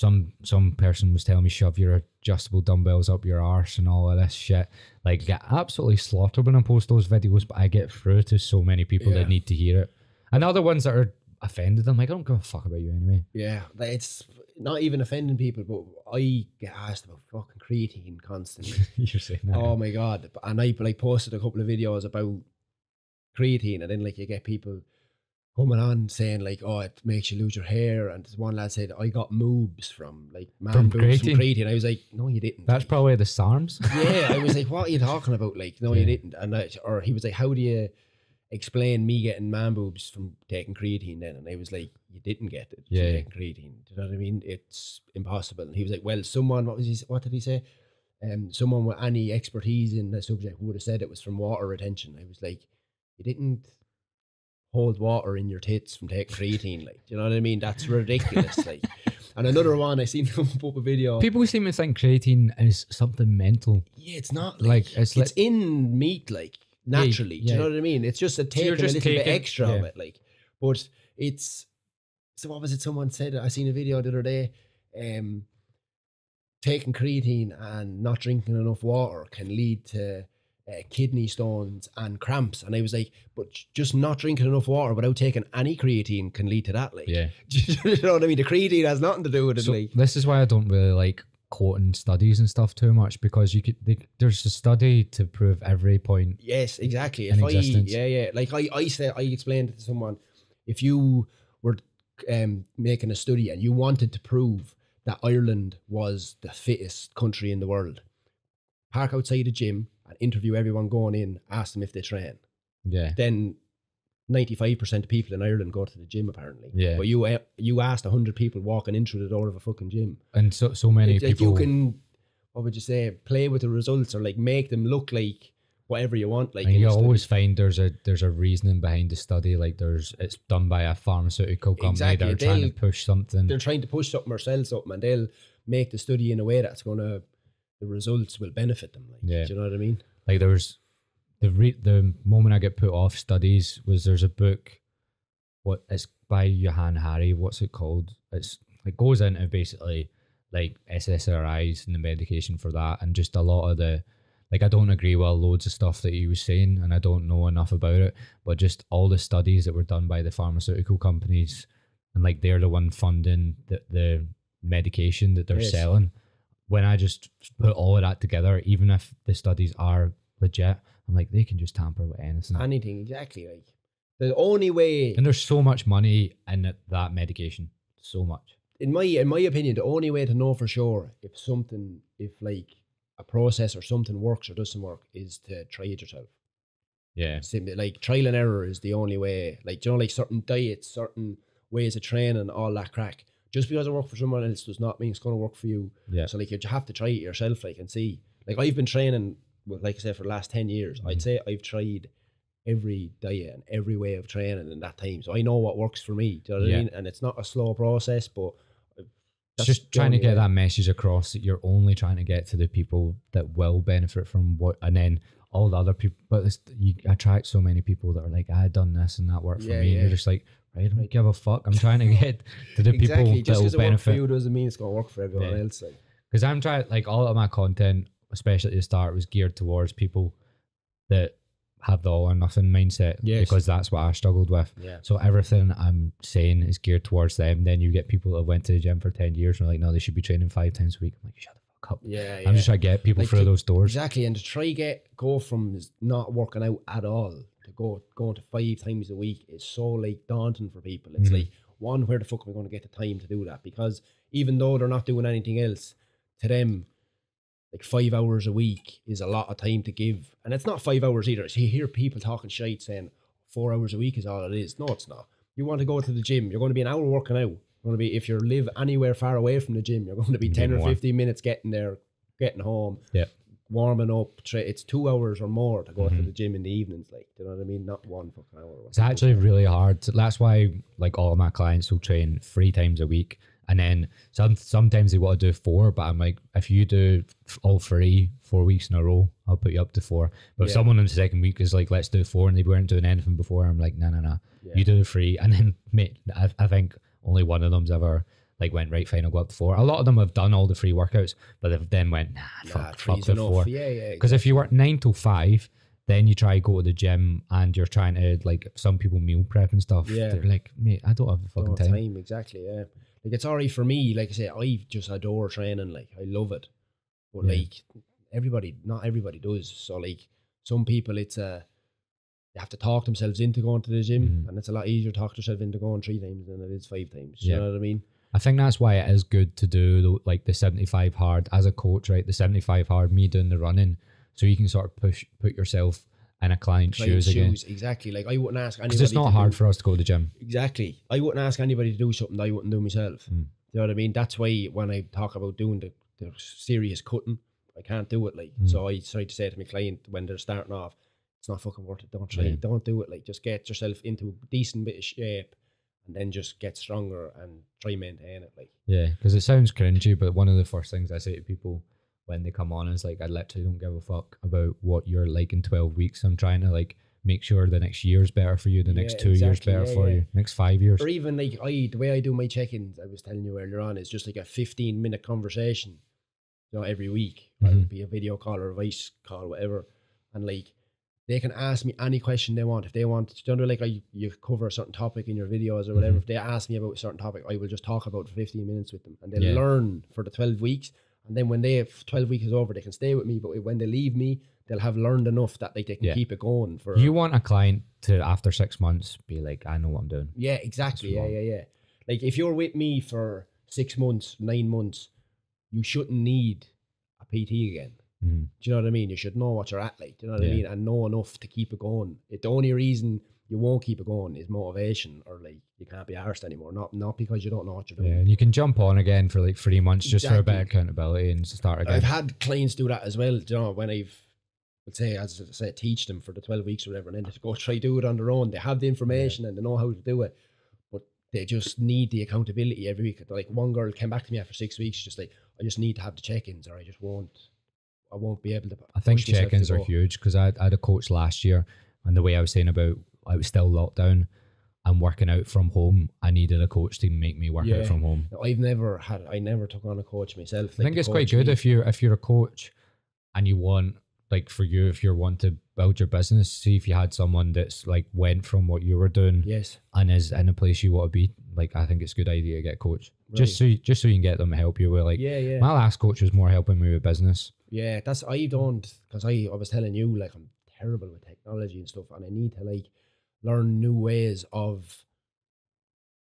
some some person was telling me shove your adjustable dumbbells up your arse and all of this shit. Like get absolutely slaughtered when I post those videos, but I get through to so many people Yeah. that need to hear it. And other ones that are offended, I'm like, I don't give a fuck about you anyway. Yeah, it's not even offending people, but I get asked about fucking creatine constantly. You're saying that. oh my god! And I like posted a couple of videos about creatine, and then like you get people coming on saying like, "Oh, it makes you lose your hair," and this one lad said, "I got moobs from like man From boobs from creatine." I was like, "No, you didn't." That's Like, probably the SARMs. yeah, I was like, "What are you talking about?" Like, no, Yeah. you didn't. And I, or he was like, "How do you explain me getting man boobs from taking creatine?" Then, and I was like, "You didn't get it Yeah. taking creatine." Do you know what I mean? It's impossible. And he was like, "Well, someone, what was he? What did he say? Um, someone with any expertise in the subject would have said it was from water retention." I was like, "You didn't." Hold water in your tits from taking creatine, like, do you know what I mean? That's ridiculous, like. And another one, I seen them put a video. People seem to think creatine is something mental. Yeah, it's not Like, like, it's it's, like- in meat, like Yeah, naturally. Do you know what I mean? It's just a taking a just little bit taking- extra of it, like. But it's so. What was it? Someone said I seen a video the other day. Um, taking creatine and not drinking enough water can lead to uh, kidney stones and cramps. And I was like, but just not drinking enough water without taking any creatine can lead to that. Like, Yeah. you know what I mean? The creatine has nothing to do with it. So like, this is why I don't really like quoting studies and stuff too much because you could they, there's a study to prove every point. Yes, exactly. If I, yeah, yeah. Like I, I said, I explained it to someone. If you were um, making a study and you wanted to prove that Ireland was the fittest country in the world, park outside a gym and interview everyone going in, ask them if they train. Yeah. Then. 95% of people in Ireland go to the gym apparently. Yeah. But you uh, you asked 100 people walking in through the door of a fucking gym. And so so many like, people you can what would you say, play with the results or like make them look like whatever you want. Like and you always find there's a there's a reasoning behind the study. Like there's it's done by a pharmaceutical company Exactly, that are trying to push something. they're trying to push something or sell something and they'll make the study in a way that's gonna the results will benefit them. Like Yeah. do you know what I mean? like there was the re- the moment I get put off studies was there's a book what it's by Johann Hari. what's it called it's it goes into basically like SSRIs and the medication for that and just a lot of the like I don't agree with loads of stuff that he was saying and I don't know enough about it but just all the studies that were done by the pharmaceutical companies and like they're the one funding the, the medication that they're Yes. selling when I just put all of that together, even if the studies are legit, I'm like, they can just tamper with anything. Anything exactly like The only way, And there's so much money in that medication. So much. in my in my opinion, the only way to know for sure if something, if like a process or something works or doesn't work, is to try it yourself. Yeah. Simply, like trial and error is the only way. Like you know, like certain diets, certain ways of training, all that crack. Just because it worked for someone else does not mean it's going to work for you. Yeah. So like you have to try it yourself, like and see. Like I've been training, with, like I said, for the last ten years. I'd Mhm. say I've tried every diet and every way of training in that time, so I know what works for me. Do you know what Yeah. I mean? And it's not a slow process, but It's just trying to get way. that message across that you're only trying to get to the people that will benefit from what, and then all the other people. But you attract so many people that are like, I done this and that worked for Yeah, me. And you're just like, I don't give a fuck. I'm trying to get to the Exactly. people Just that because will it worked for benefit. you doesn't mean it's going to work for everyone Yeah. else. Like. Because I'm trying, like, all of my content, especially at the start, was geared towards people that have the all or nothing mindset. Yes. Because that's what I struggled with. Yeah. So everything I'm saying is geared towards them. Then you get people that went to the gym for 10 years and are like, no, they should be training five times a week. I'm like, shut fuck. Yeah, I'm just trying to get people Like, through to- those doors. Exactly, and to try get go from not working out at all to go going to five times a week is so like daunting for people. It's Mhm. like one, where the fuck am I going to get the time to do that? Because even though they're not doing anything else, to them, like five hours a week is a lot of time to give, and it's not five hours either. So you hear people talking shit saying four hours a week is all it is. No, it's not. You want to go to the gym, you're going to be an hour working out. Going to be if you live anywhere far away from the gym, you're going to be ten or fifteen minutes getting there, getting home Yeah. warming up. Tra- it's two hours or more to go to Mhm. the gym in the evenings. Like, do you know what I mean? Not one fucking hour. It's actually really hard. That's why, like, all of my clients will train three times a week. And then some sometimes they want to do four, but I'm like, if you do all three, four weeks in a row, I'll put you up to four. But if someone in the second week is like, let's do four, and they weren't doing anything before, I'm like, no, no, no. You do the three. And then, mate, I, I think only one of them's ever like went right fine. I'll go up to four. A lot of them have done all the free workouts, but they've then went nah, Nah, fuck, fuck the four. Yeah, yeah. Because if you work nine to five, then you try to go to the gym and you're trying to like some people meal prep and stuff. Yeah. They're like, mate, I don't have the fucking time. time. exactly. Yeah, like it's alright for me. Like I say, I just adore training. Like I love it, but Yeah. like everybody, not everybody does. So like some people, it's a they have to talk themselves into going to the gym, Mhm. and it's a lot easier to talk yourself into going three times than it is five times. Yeah. You know what I mean? I think that's why it is good to do the, like the 75 hard as a coach, right? The 75 hard, me doing the running, so you can sort of push put yourself in a client's Client shoes, again. exactly. Like I wouldn't ask anybody. Because it's not to hard do- for us to go to the gym. Exactly. I wouldn't ask anybody to do something that I wouldn't do myself. Mm. You know what I mean? That's why when I talk about doing the, the serious cutting, I can't do it. Like, Mm. so I try to say to my client when they're starting off, it's not fucking worth it. Don't try. Yeah. it. Don't do it. Like, just get yourself into a decent bit of shape, and then just get stronger and try maintain it. Like, Yeah, because it sounds cringy, but one of the first things I say to people when they come on is like, I literally don't give a fuck about what you're like in 12 weeks. I'm trying to like make sure the next year's better for you, the next Yeah, two years better yeah, for yeah. you, next five years. or even like I, the way I do my check-ins, I was telling you earlier on, is just like a 15 minute conversation. You know, every week, Mhm. it'll be a video call or a voice call, whatever, and like they can ask me any question they want. If they want, you know, like I, you cover a certain topic in your videos or whatever. Mhm. If they ask me about a certain topic, I will just talk about for 15 minutes with them, and they'll Yeah. learn for the 12 weeks. And then when they have 12 weeks is over, they can stay with me. But when they leave me, they'll have learned enough that like they can Yeah. keep it going for. You want a client to, after six months, be like, I know what I'm doing. Yeah, exactly. Yeah, yeah, yeah. Like if you're with me for six months, nine months, you shouldn't need a PT again. Mhm. Do you know what I mean? You should know what you're at, like, do you know what I mean? And know enough to keep it going. It, the only reason you won't keep it going is motivation or like you can't be arsed anymore. Not not because you don't know what you're Yeah, doing. and you can jump on again for like three months just for a bit of accountability and start again. I've had clients do that as well. do You know, when I've let's say as I say, teach them for the twelve weeks or whatever, and then just go try do it on their own. They have the information and they know how to do it, but they just need the accountability every week. Like one girl came back to me after six weeks, just like I just need to have the check-ins, or I just won't, I won't be able to. I think to check-ins are huge because I, I had a coach last year, and the way I was saying about I was still locked down and working out from home. I needed a coach to make me work Yeah. out from home. I've never had. I never took on a coach myself. I think it's quite good if you're if you're a coach and you want like for you if you want to build your business. See if you had someone that's like went from what you were doing Yes. and is in a place you want to be. Like I think it's a good idea to get a coach just so you, just so you can get them to help you with like. yeah, yeah, My last coach was more helping me with business. yeah. That's I don't because I I was telling you like I'm terrible with technology and stuff, and I need to like learn new ways of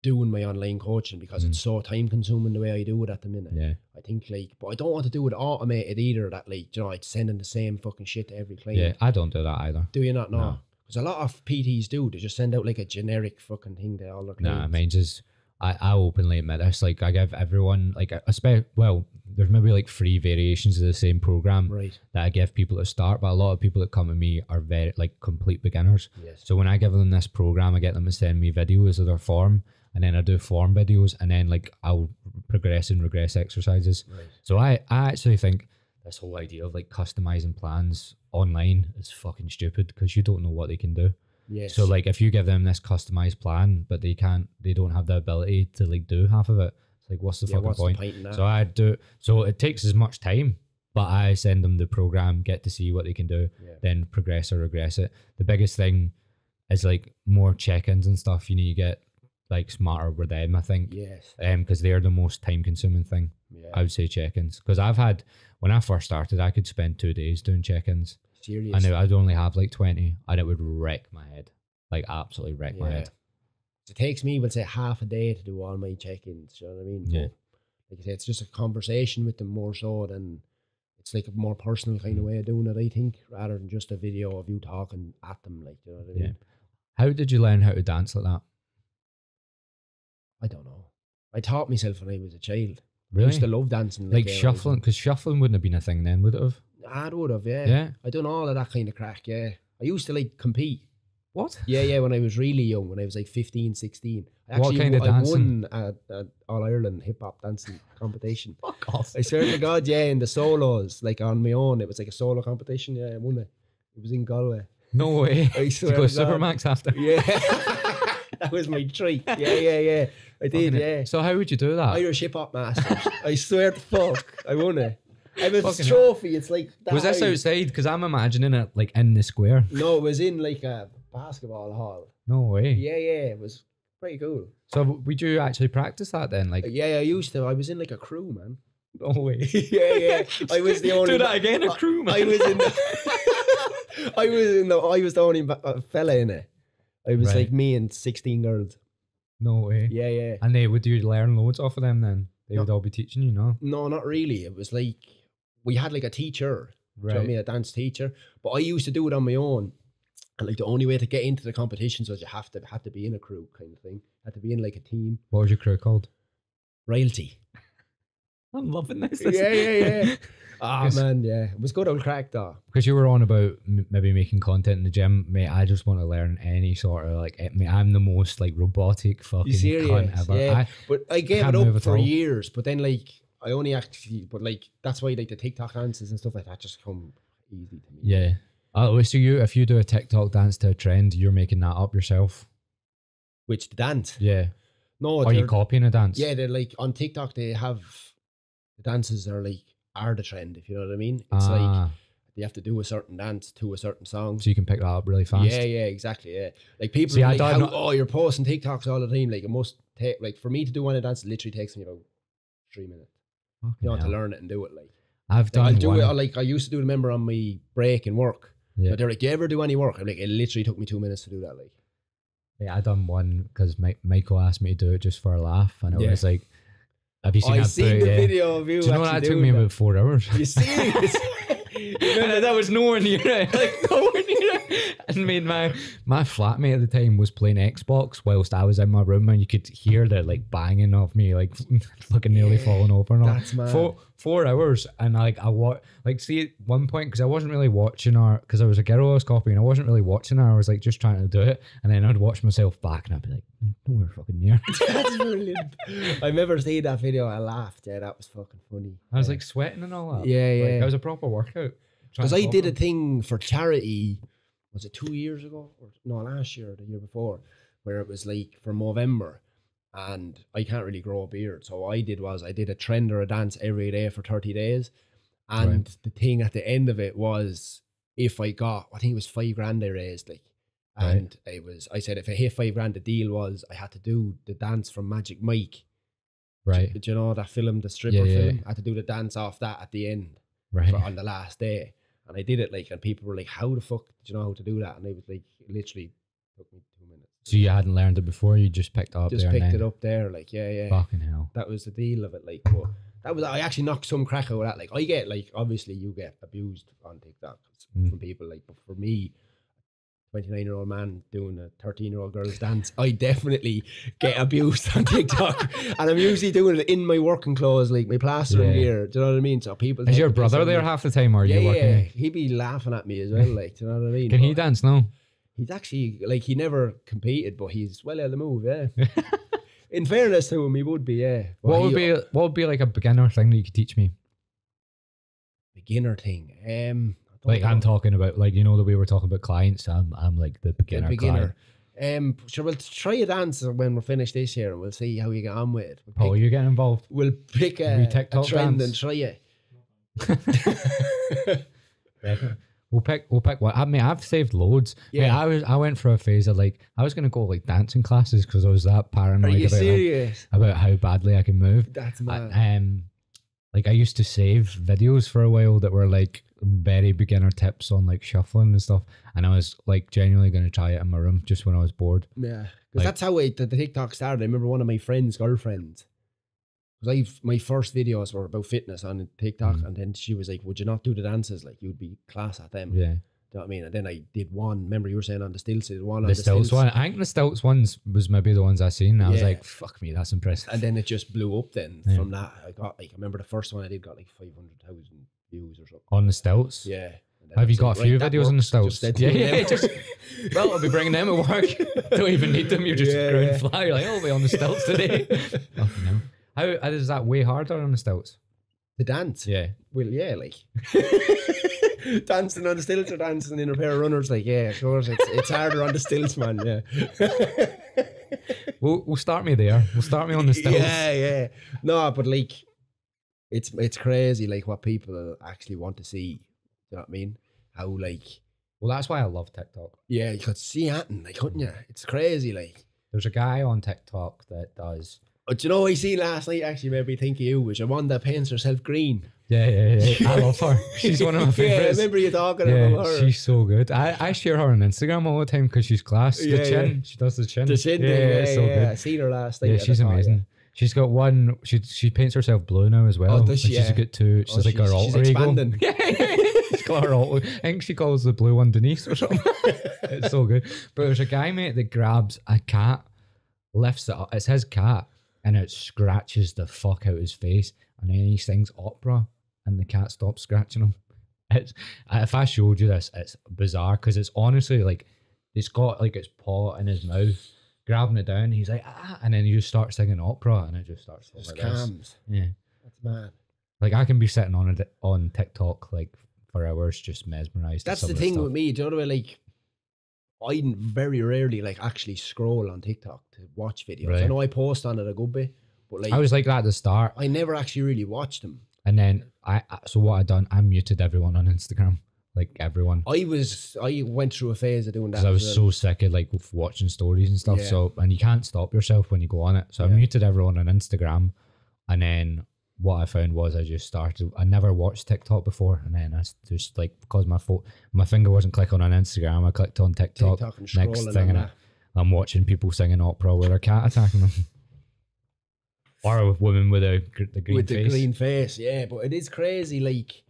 doing my online coaching because it's mm. so time consuming the way I do it at the minute. Yeah. I think like, but I don't want to do it automated either. That like, you know, it's sending the same fucking shit to every client. Yeah. I don't do that either. Do you not know? No. Because a lot of PTs do. They just send out like a generic fucking thing to all their clients. Nah, mine's just I, I openly admit this. Like I give everyone like a, a spe- well, there's maybe like three variations of the same program Right. that I give people to start, but a lot of people that come to me are very like complete beginners. Yes. So when I give them this program, I get them to send me videos of their form, and then I do form videos, and then like I'll progress and regress exercises. Right. So I I actually think this whole idea of like customizing plans online is fucking stupid because you don't know what they can do. Yes. So like if you give them this customized plan, but they can't, they don't have the ability to like do half of it. It's like what's the yeah, fucking what's point? the? So I do. So it takes as much time, but I send them the program, get to see what they can do, Yeah. then progress or regress it. The biggest thing is like more check-ins and stuff. You need to get like smarter with them. I think. yes. Um, because they're the most time-consuming thing. Yeah. I would say check-ins because I've had when I first started, I could spend two days doing check-ins, Serious. and I'd only have like twenty, and it would wreck my head, like absolutely wreck my head. It takes me, we'll say, half a day to do all my check-ins. You know what I mean? Yeah. But, like I say, it's just a conversation with them more so than it's like a more personal kind of Mm. way of doing it. I think rather than just a video of you talking at them. Like you know what I mean? Yeah. How did you learn how to dance like that? I don't know. I taught myself when I was a child. I Really? used to love dancing. like yeah, I was shuffling, because shuffling wouldn't have been a thing then, would it have? Young. I would have, yeah. Yeah. I done all of that kind of crack. Yeah. I used to like compete. What? Yeah, yeah, when I was really young, when I was like 15, 16. I What kind of I dancing? won a, a All Ireland hip hop dancing competition. Fuck off. I swear to God, yeah, in the solos, like on my own, it was like a solo competition. Yeah, I won it. It was in Galway. No way. I swear go to God. Supermac's after? Yeah, that was my treat. Yeah, yeah, yeah. I did. Fucking- Yeah, So how would you do that? Irish hip hop masters. I swear to fuck, I won it. I have a Fucking trophy. It's like that was this high. outside? Because I'm imagining it like in the square. No, it was in like a basketball hall. No way. Yeah, yeah, it was pretty cool. So we do actually practice that then? Like, Yeah, I used to. I was in like a crew, man. no way. Yeah, yeah. I was the only. do that again, a crew man. I was in. The, I was in the. I was the only ba- uh, fella in it. I was Right. like me and sixteen girls. no way. Yeah, yeah. And they would you learn loads off of them then? They No. would all be teaching you, no? No, not really. It was like we had like a teacher. Right. you know I mean? A dance teacher. But I used to do it on my own. And like the only way to get into the competitions was you have to have to be in a crew kind of thing. Had to be in like a team. What was your crew called? Royalty. I'm loving this. Yeah, yeah, yeah. Ah Yes. man, yeah. It was good old crack though. because you were on about m- maybe making content in the gym, mate. I just want to learn any sort of like. eh, Mate, I'm the most like robotic fucking You serious? cunt ever. Yeah. I, But I gave Can't it up for all. years. But then like I only actually but like that's why like the TikTok dances and stuff like that just come easy to me. yeah. Oh, so you if you do a TikTok dance to a trend, you're making that up yourself. Which the dance. Yeah. No, Are you copying a dance? Yeah, they're like on TikTok they have the dances are like are the trend, if you know what I mean. It's like Ah, you have to do a certain dance to a certain song. so you can pick that up really fast. Yeah, yeah, exactly. Yeah, like people See, are I like, don't how, know- oh, you're posting TikToks all the time. Like it must take like for me to do one of the dance, literally takes me about three minutes. You know, to learn it and do it. Like, I've like done I'll do one. it. Like I used to do. Remember on my break in work. Yeah. But they're like, "Do you ever do any work?" I'm like, "It literally took me two minutes to do that." Like, Yeah, I done one because Michael asked me to do it just for a laugh, and it Yeah. was like, "Have you seen I that?" seen the Yeah. video of you. Do you know what? That took me doing about four hours. that. You serious? That was nowhere near it. Like nowhere near And made my my flatmate at the time was playing Xbox whilst I was in my room, and you could hear the like banging of me, like fucking nearly Yeah, falling over. And all. That's mad. Four four hours, and like I wa- like see at one point because I wasn't really watching her because I was a girl I was copying. I wasn't really watching her. I was like just trying to do it, and then I'd watch myself back, and I'd be like, mm, nowhere fucking near. That's brilliant. I remember seeing that video. I laughed. Yeah, that was fucking funny. I was Yeah. like sweating and all that. Yeah, Like, yeah. it was a proper workout. Because I did a thing for charity, was it two years ago? Or no, last year or the year before, where it was like for November And I can't really grow a beard. So what I did was I did a trend or a dance every day for 30 days. And Right. the thing at the end of it was if I got, I think it was five grand I raised, like, Right. and it was, I said, if I hit five grand, the deal was I had to do the dance from Magic Mike. Right, Do you know that film, the stripper Yeah, yeah, film? I had to do the dance off that at the end right. for, on the last day. And I did it like, and people were like, "How the fuck did you know how to do that?" And I was like, literally Took me two minutes. So you hadn't learned it before. You just picked it up just there. picked it up there, like yeah, yeah. Fucking hell. That was the deal of it, like. But that was I actually knocked some crack out of that. Like I get like obviously you get abused on TikTok Mm. from people like, but for me. 29 year old man doing a 13 year old girl's dance. I definitely get abused on TikTok, and I'm usually doing it in my working clothes, like my plastering Yeah. gear. Do you know what I mean? So people. Is your brother there half the time, or are Yeah, you working? yeah. He'd be laughing at me as well. Like, do you know what I mean? Can he But dance now? He's actually like he never competed, but he's well able the move. Yeah. in fairness to him, he would be. Yeah. But What would he- be what would be like a beginner thing that you could teach me? beginner thing? Um, Like I'm talking about, like you know, the way we were talking about clients. I'm I'm like the The beginner. beginner. Um, sure, we'll try a dance when we're finished this year, and we'll see how you get on with it. We'll Client. Oh, pick, you getting involved? we'll pick a, a trend dance? and try it. We'll pick. We'll pick what. I mean, I've saved loads. Yeah. I was. I went for a phase of like I was gonna go like dancing classes because I was that Are paranoid you about like, about how badly I can move. That's I- mad. um, like I used to save videos for a while that were like very beginner tips on like shuffling and stuff, and I was like genuinely gonna try it in my room just when I was bored. Yeah, because Like- that's how it, the, the TikTok started. I remember one of my friends' girlfriends. Because I my first videos were about fitness on TikTok, Mm. and then she was like, "Would you not do the dances? Like you'd be class at them." Yeah, Do you know what I mean? And then I did one. Remember you were saying on the stilts, did one on the the, stilts one. I think the stilts ones was maybe the ones I seen. I was like, fuck me, that's impressive. and then it just blew up. Then Yeah. from that, I got like I remember the first one I did got like five hundred thousand views or something. on the stilts. Yeah. Have you got like, a few right, videos on the stilts? Just yeah, yeah, just well, I'll be bringing them at work. Don't even need them. You're just Yeah, ground yeah. fly. You're like, oh, I'll be on the stilts today. Fucking hell. How how is that way harder on the stilts? the dance. Yeah, Well, yeah, like dancing on the stilts or dancing in a pair of runners. Like, yeah, of course, it's it's harder on the stilts, man. Yeah. we'll we'll start me there. We'll start me on the stilts. Yeah, yeah. No, but like, it's it's crazy, like what people actually want to see. You know what I mean? How like, Well, that's why I love TikTok. yeah, you could see Anton, like, couldn't you? It's crazy, like. There's a guy on TikTok that does. Oh, but you know, what I seen last night actually made me think of you, which the one that paints herself green. Yeah, yeah, yeah. I love her. She's one of my favorites. Yeah, I remember you talking Yeah, about her. she's so good. I, I share her on Instagram all the time because she's class. Yeah, the chin, she does the chin. the chin yeah, thing, yeah, it's so yeah. I good. seen her last night. Yeah, she's thought, amazing. She's got one. She she paints herself blue now as well. Oh, does she? She's Yeah. got two. She's Oh, like her she's- she's alter ego. expanding. Yeah, yeah, yeah. she's got her alter. I think she calls the blue one Denise or something. it's so good. But there's a guy mate that grabs a cat, lifts it up. It's his cat, and it scratches the fuck out of his face, and then he sings opera, and the cat stops scratching him. It's if I showed you this, it's bizarre because it's honestly like it's got like its paw in his mouth, grabbing it down. He's like ah, and then you just start singing opera, and it just starts Just like this. Yeah, That's mad. like I can be sitting on it on TikTok like for hours, just mesmerized. That's the thing stuff. with me. Do you know what I mean? Like, I very rarely like actually scroll on TikTok to watch videos. I know I post on it a good bit, but like I was like that at the start, I never actually really watched them. And then I I- so what I done, I muted everyone on Instagram, like everyone. I was I went through a phase of doing that. because I was well. so sick of like watching stories and stuff. Yeah. So and you can't stop yourself when you go on it. So I muted everyone on Instagram, and then what I found was I just started. I never watched TikTok before, and then I just like because my fo- my finger wasn't clicking on Instagram, I clicked on TikTok. TikTok and next thing and it, I'm watching people singing opera with their cat attacking them, or with women with a the green face. with face. the green face. Yeah, but it is crazy, like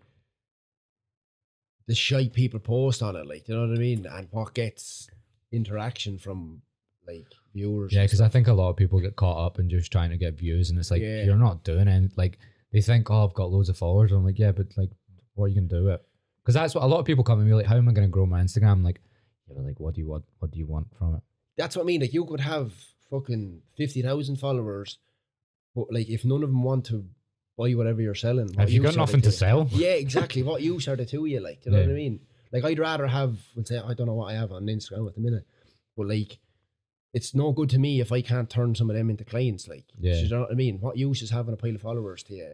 the shite people post on it. Like, you know what I mean? And what gets interaction from like viewers. Yeah, because I think a lot of people get caught up in just trying to get views, and it's like Yeah. you're not doing it. Like they think, oh, I've got loads of followers. I'm like, yeah, but like, what are you gonna do it? Because that's what a lot of people come and be like, how am I gonna grow my Instagram? I'm like, like, what do you want? What do you want from it? that's what I mean. Like, you could have fucking fifty thousand followers, but like, if none of them want to buy whatever you're selling, Have you got use are they nothing to sell? Yeah, exactly. what use are they to you? Like, you know Yeah. what I mean? Like, I'd rather have, let's say, I don't know what I have on Instagram at the minute, but like, it's no good to me if I can't turn some of them into clients. Like, Yeah. you know what I mean? What use is having a pile of followers to you?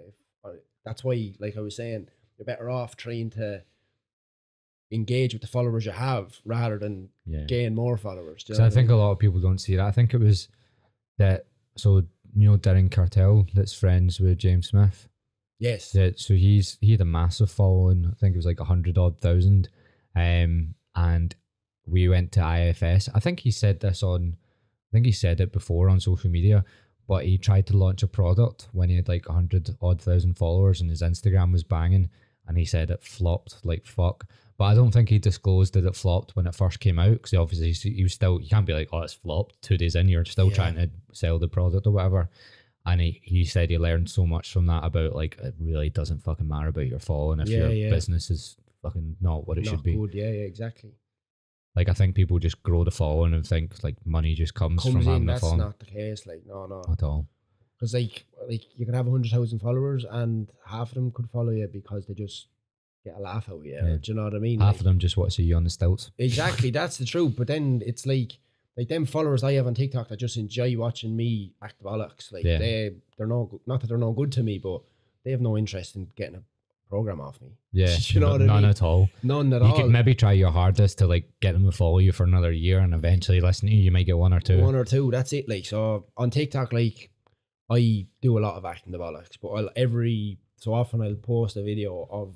That's why, like I was saying, you're better off trying to engage with the followers you have rather than Yeah. gain more followers. do you So know I think a lot of people don't see that. I think it was that. So you know, Darren Cartel, that's friends with James Smith. yes, Yeah, so he's he had a massive following. I think it was like a hundred odd thousand. Um, and we went to IFS. I think he said this on, I think he said it before on social media, but he tried to launch a product when he had like a hundred odd thousand followers and his Instagram was banging, and he said it flopped like fuck. But I don't think he disclosed that it flopped when it first came out because obviously he was still you can't be like oh it's flopped two days in you're still Yeah. trying to sell the product or whatever. And he, he said he learned so much from that about like it really doesn't fucking matter about your following if Yeah, your yeah. business is fucking not what it Not should be. good. Yeah, yeah, exactly. Like I think people just grow the following and think like money just comes, Comes from having in, the that's following. not the case. Like, no, no. at all. Because like, like you can have a hundred thousand followers, and half of them could follow you because they just get a laugh out of you. Yeah. Do you know what I mean? Half Like, of them just want to see you on the stilts. Exactly, that's the truth. But then it's like like them followers I have on TikTok that just enjoy watching me act the bollocks. Like Yeah. they they're no not that they're no good to me, but they have no interest in getting a program off me. Yeah, You know n- what I none mean? at all. None at You all. You could maybe try your hardest to like get them to follow you for another year, and eventually listen to you. You might get one or two. One or two, that's it. Like so on TikTok, like I do a lot of acting the bollocks, but I'll every so often I'll post a video of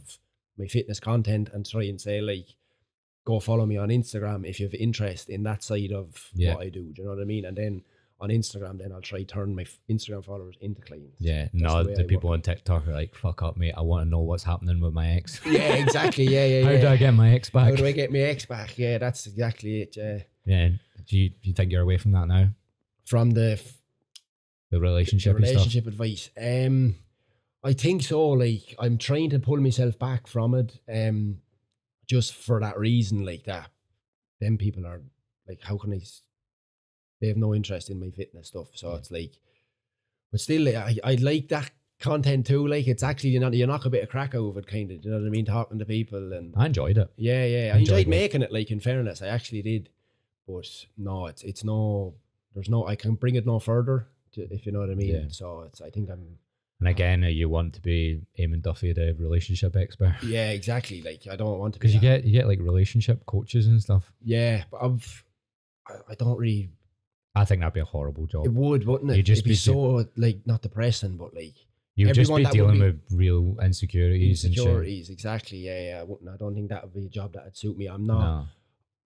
my fitness content and try and say like, go follow me on Instagram if you have interest in that side of Yeah. what I do. Do you know what I mean? And then on Instagram, then I'll try turn my f- Instagram followers into clients. yeah, no, the the people work. on TikTok are like, "Fuck up, mate. I want to know what's happening with my ex. Yeah, exactly. Yeah, yeah, How yeah. do I get my ex back? How do I get my ex back? Yeah, that's exactly it. Yeah. yeah, do you, do you think you're away from that now? From the f- The the relationship, and stuff. relationship advice. Um, I think so. Like I'm trying to pull myself back from it. Um, just for that reason, like that. then people are like, how can I? They have no interest in my fitness stuff, so Yeah. it's like, but still, I I like that content too. Like it's actually you know you knock a bit of crack over it, kind of. You know what I mean? Talking to people and I enjoyed it. yeah, yeah. I enjoyed enjoyed making it. Like in fairness, I actually did, but no, it's it's no. There's no. I can bring it no further, to, if you know what I mean. Yeah. So it's. I think I'm. And again, you want to be Eamonn Duffy, the relationship expert, Yeah, exactly. Like I don't want to be. because you that. get you get like relationship coaches and stuff. Yeah, but I've. I, I don't really. I think that'd be a horrible job. It would, wouldn't it? You'd just It'd be, be so like not depressing, but like You'd just be dealing be- with real insecurities, and insecurities. Exactly. Yeah, yeah. I wouldn't. I don't think that would be a job that would suit me. I'm not. No.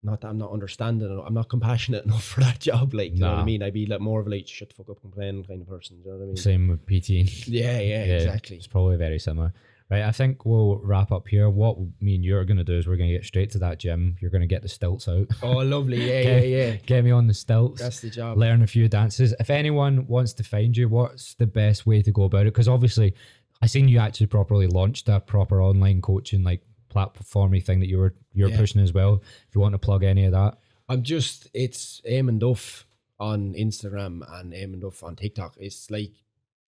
Not that I'm not understanding. I'm not compassionate enough for that job. Like, you know what I mean? I'd be like more of a like shut the fuck up, complain kind of person. You know what I mean? Same with PT. Yeah, yeah, exactly. It's probably very similar. Right, I think we'll wrap up here. What me and you are going to do is we're going to get straight to that gym. You're going to get the stilts out. Oh, lovely. Yeah, Okay. yeah, yeah. get me on the stilts. That's the job. learn a few dances. If anyone wants to find you, what's the best way to go about it? Because obviously, I seen you actually properly launched a proper online coaching like platformy thing that you were you're Yeah. pushing as well. If you want to plug any of that, I'm just, it's Eamonn Duff on Instagram and Eamonn Duff on TikTok. It's like,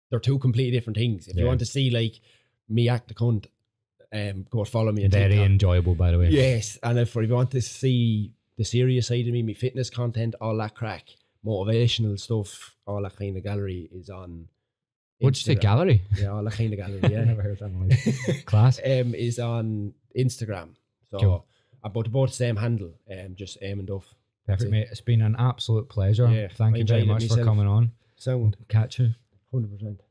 they're two completely different things. If you want to see like me act a cunt, um, go follow me on very TikTok. enjoyable, by the way. Yes, and if if you want to see the serious side of me, my fitness content, all that crack, motivational stuff, all that kind of gallery is on. What'd you say, gallery? Yeah, all that kind of gallery. Yeah, never heard that life. Class. um, is on Instagram. So, Cool. but both same handle, um, just Eamonn Duff. Perfect, it. mate. It's been an absolute pleasure. Yeah, Thank I you very much for coming on. Sound Catch you. hundred percent.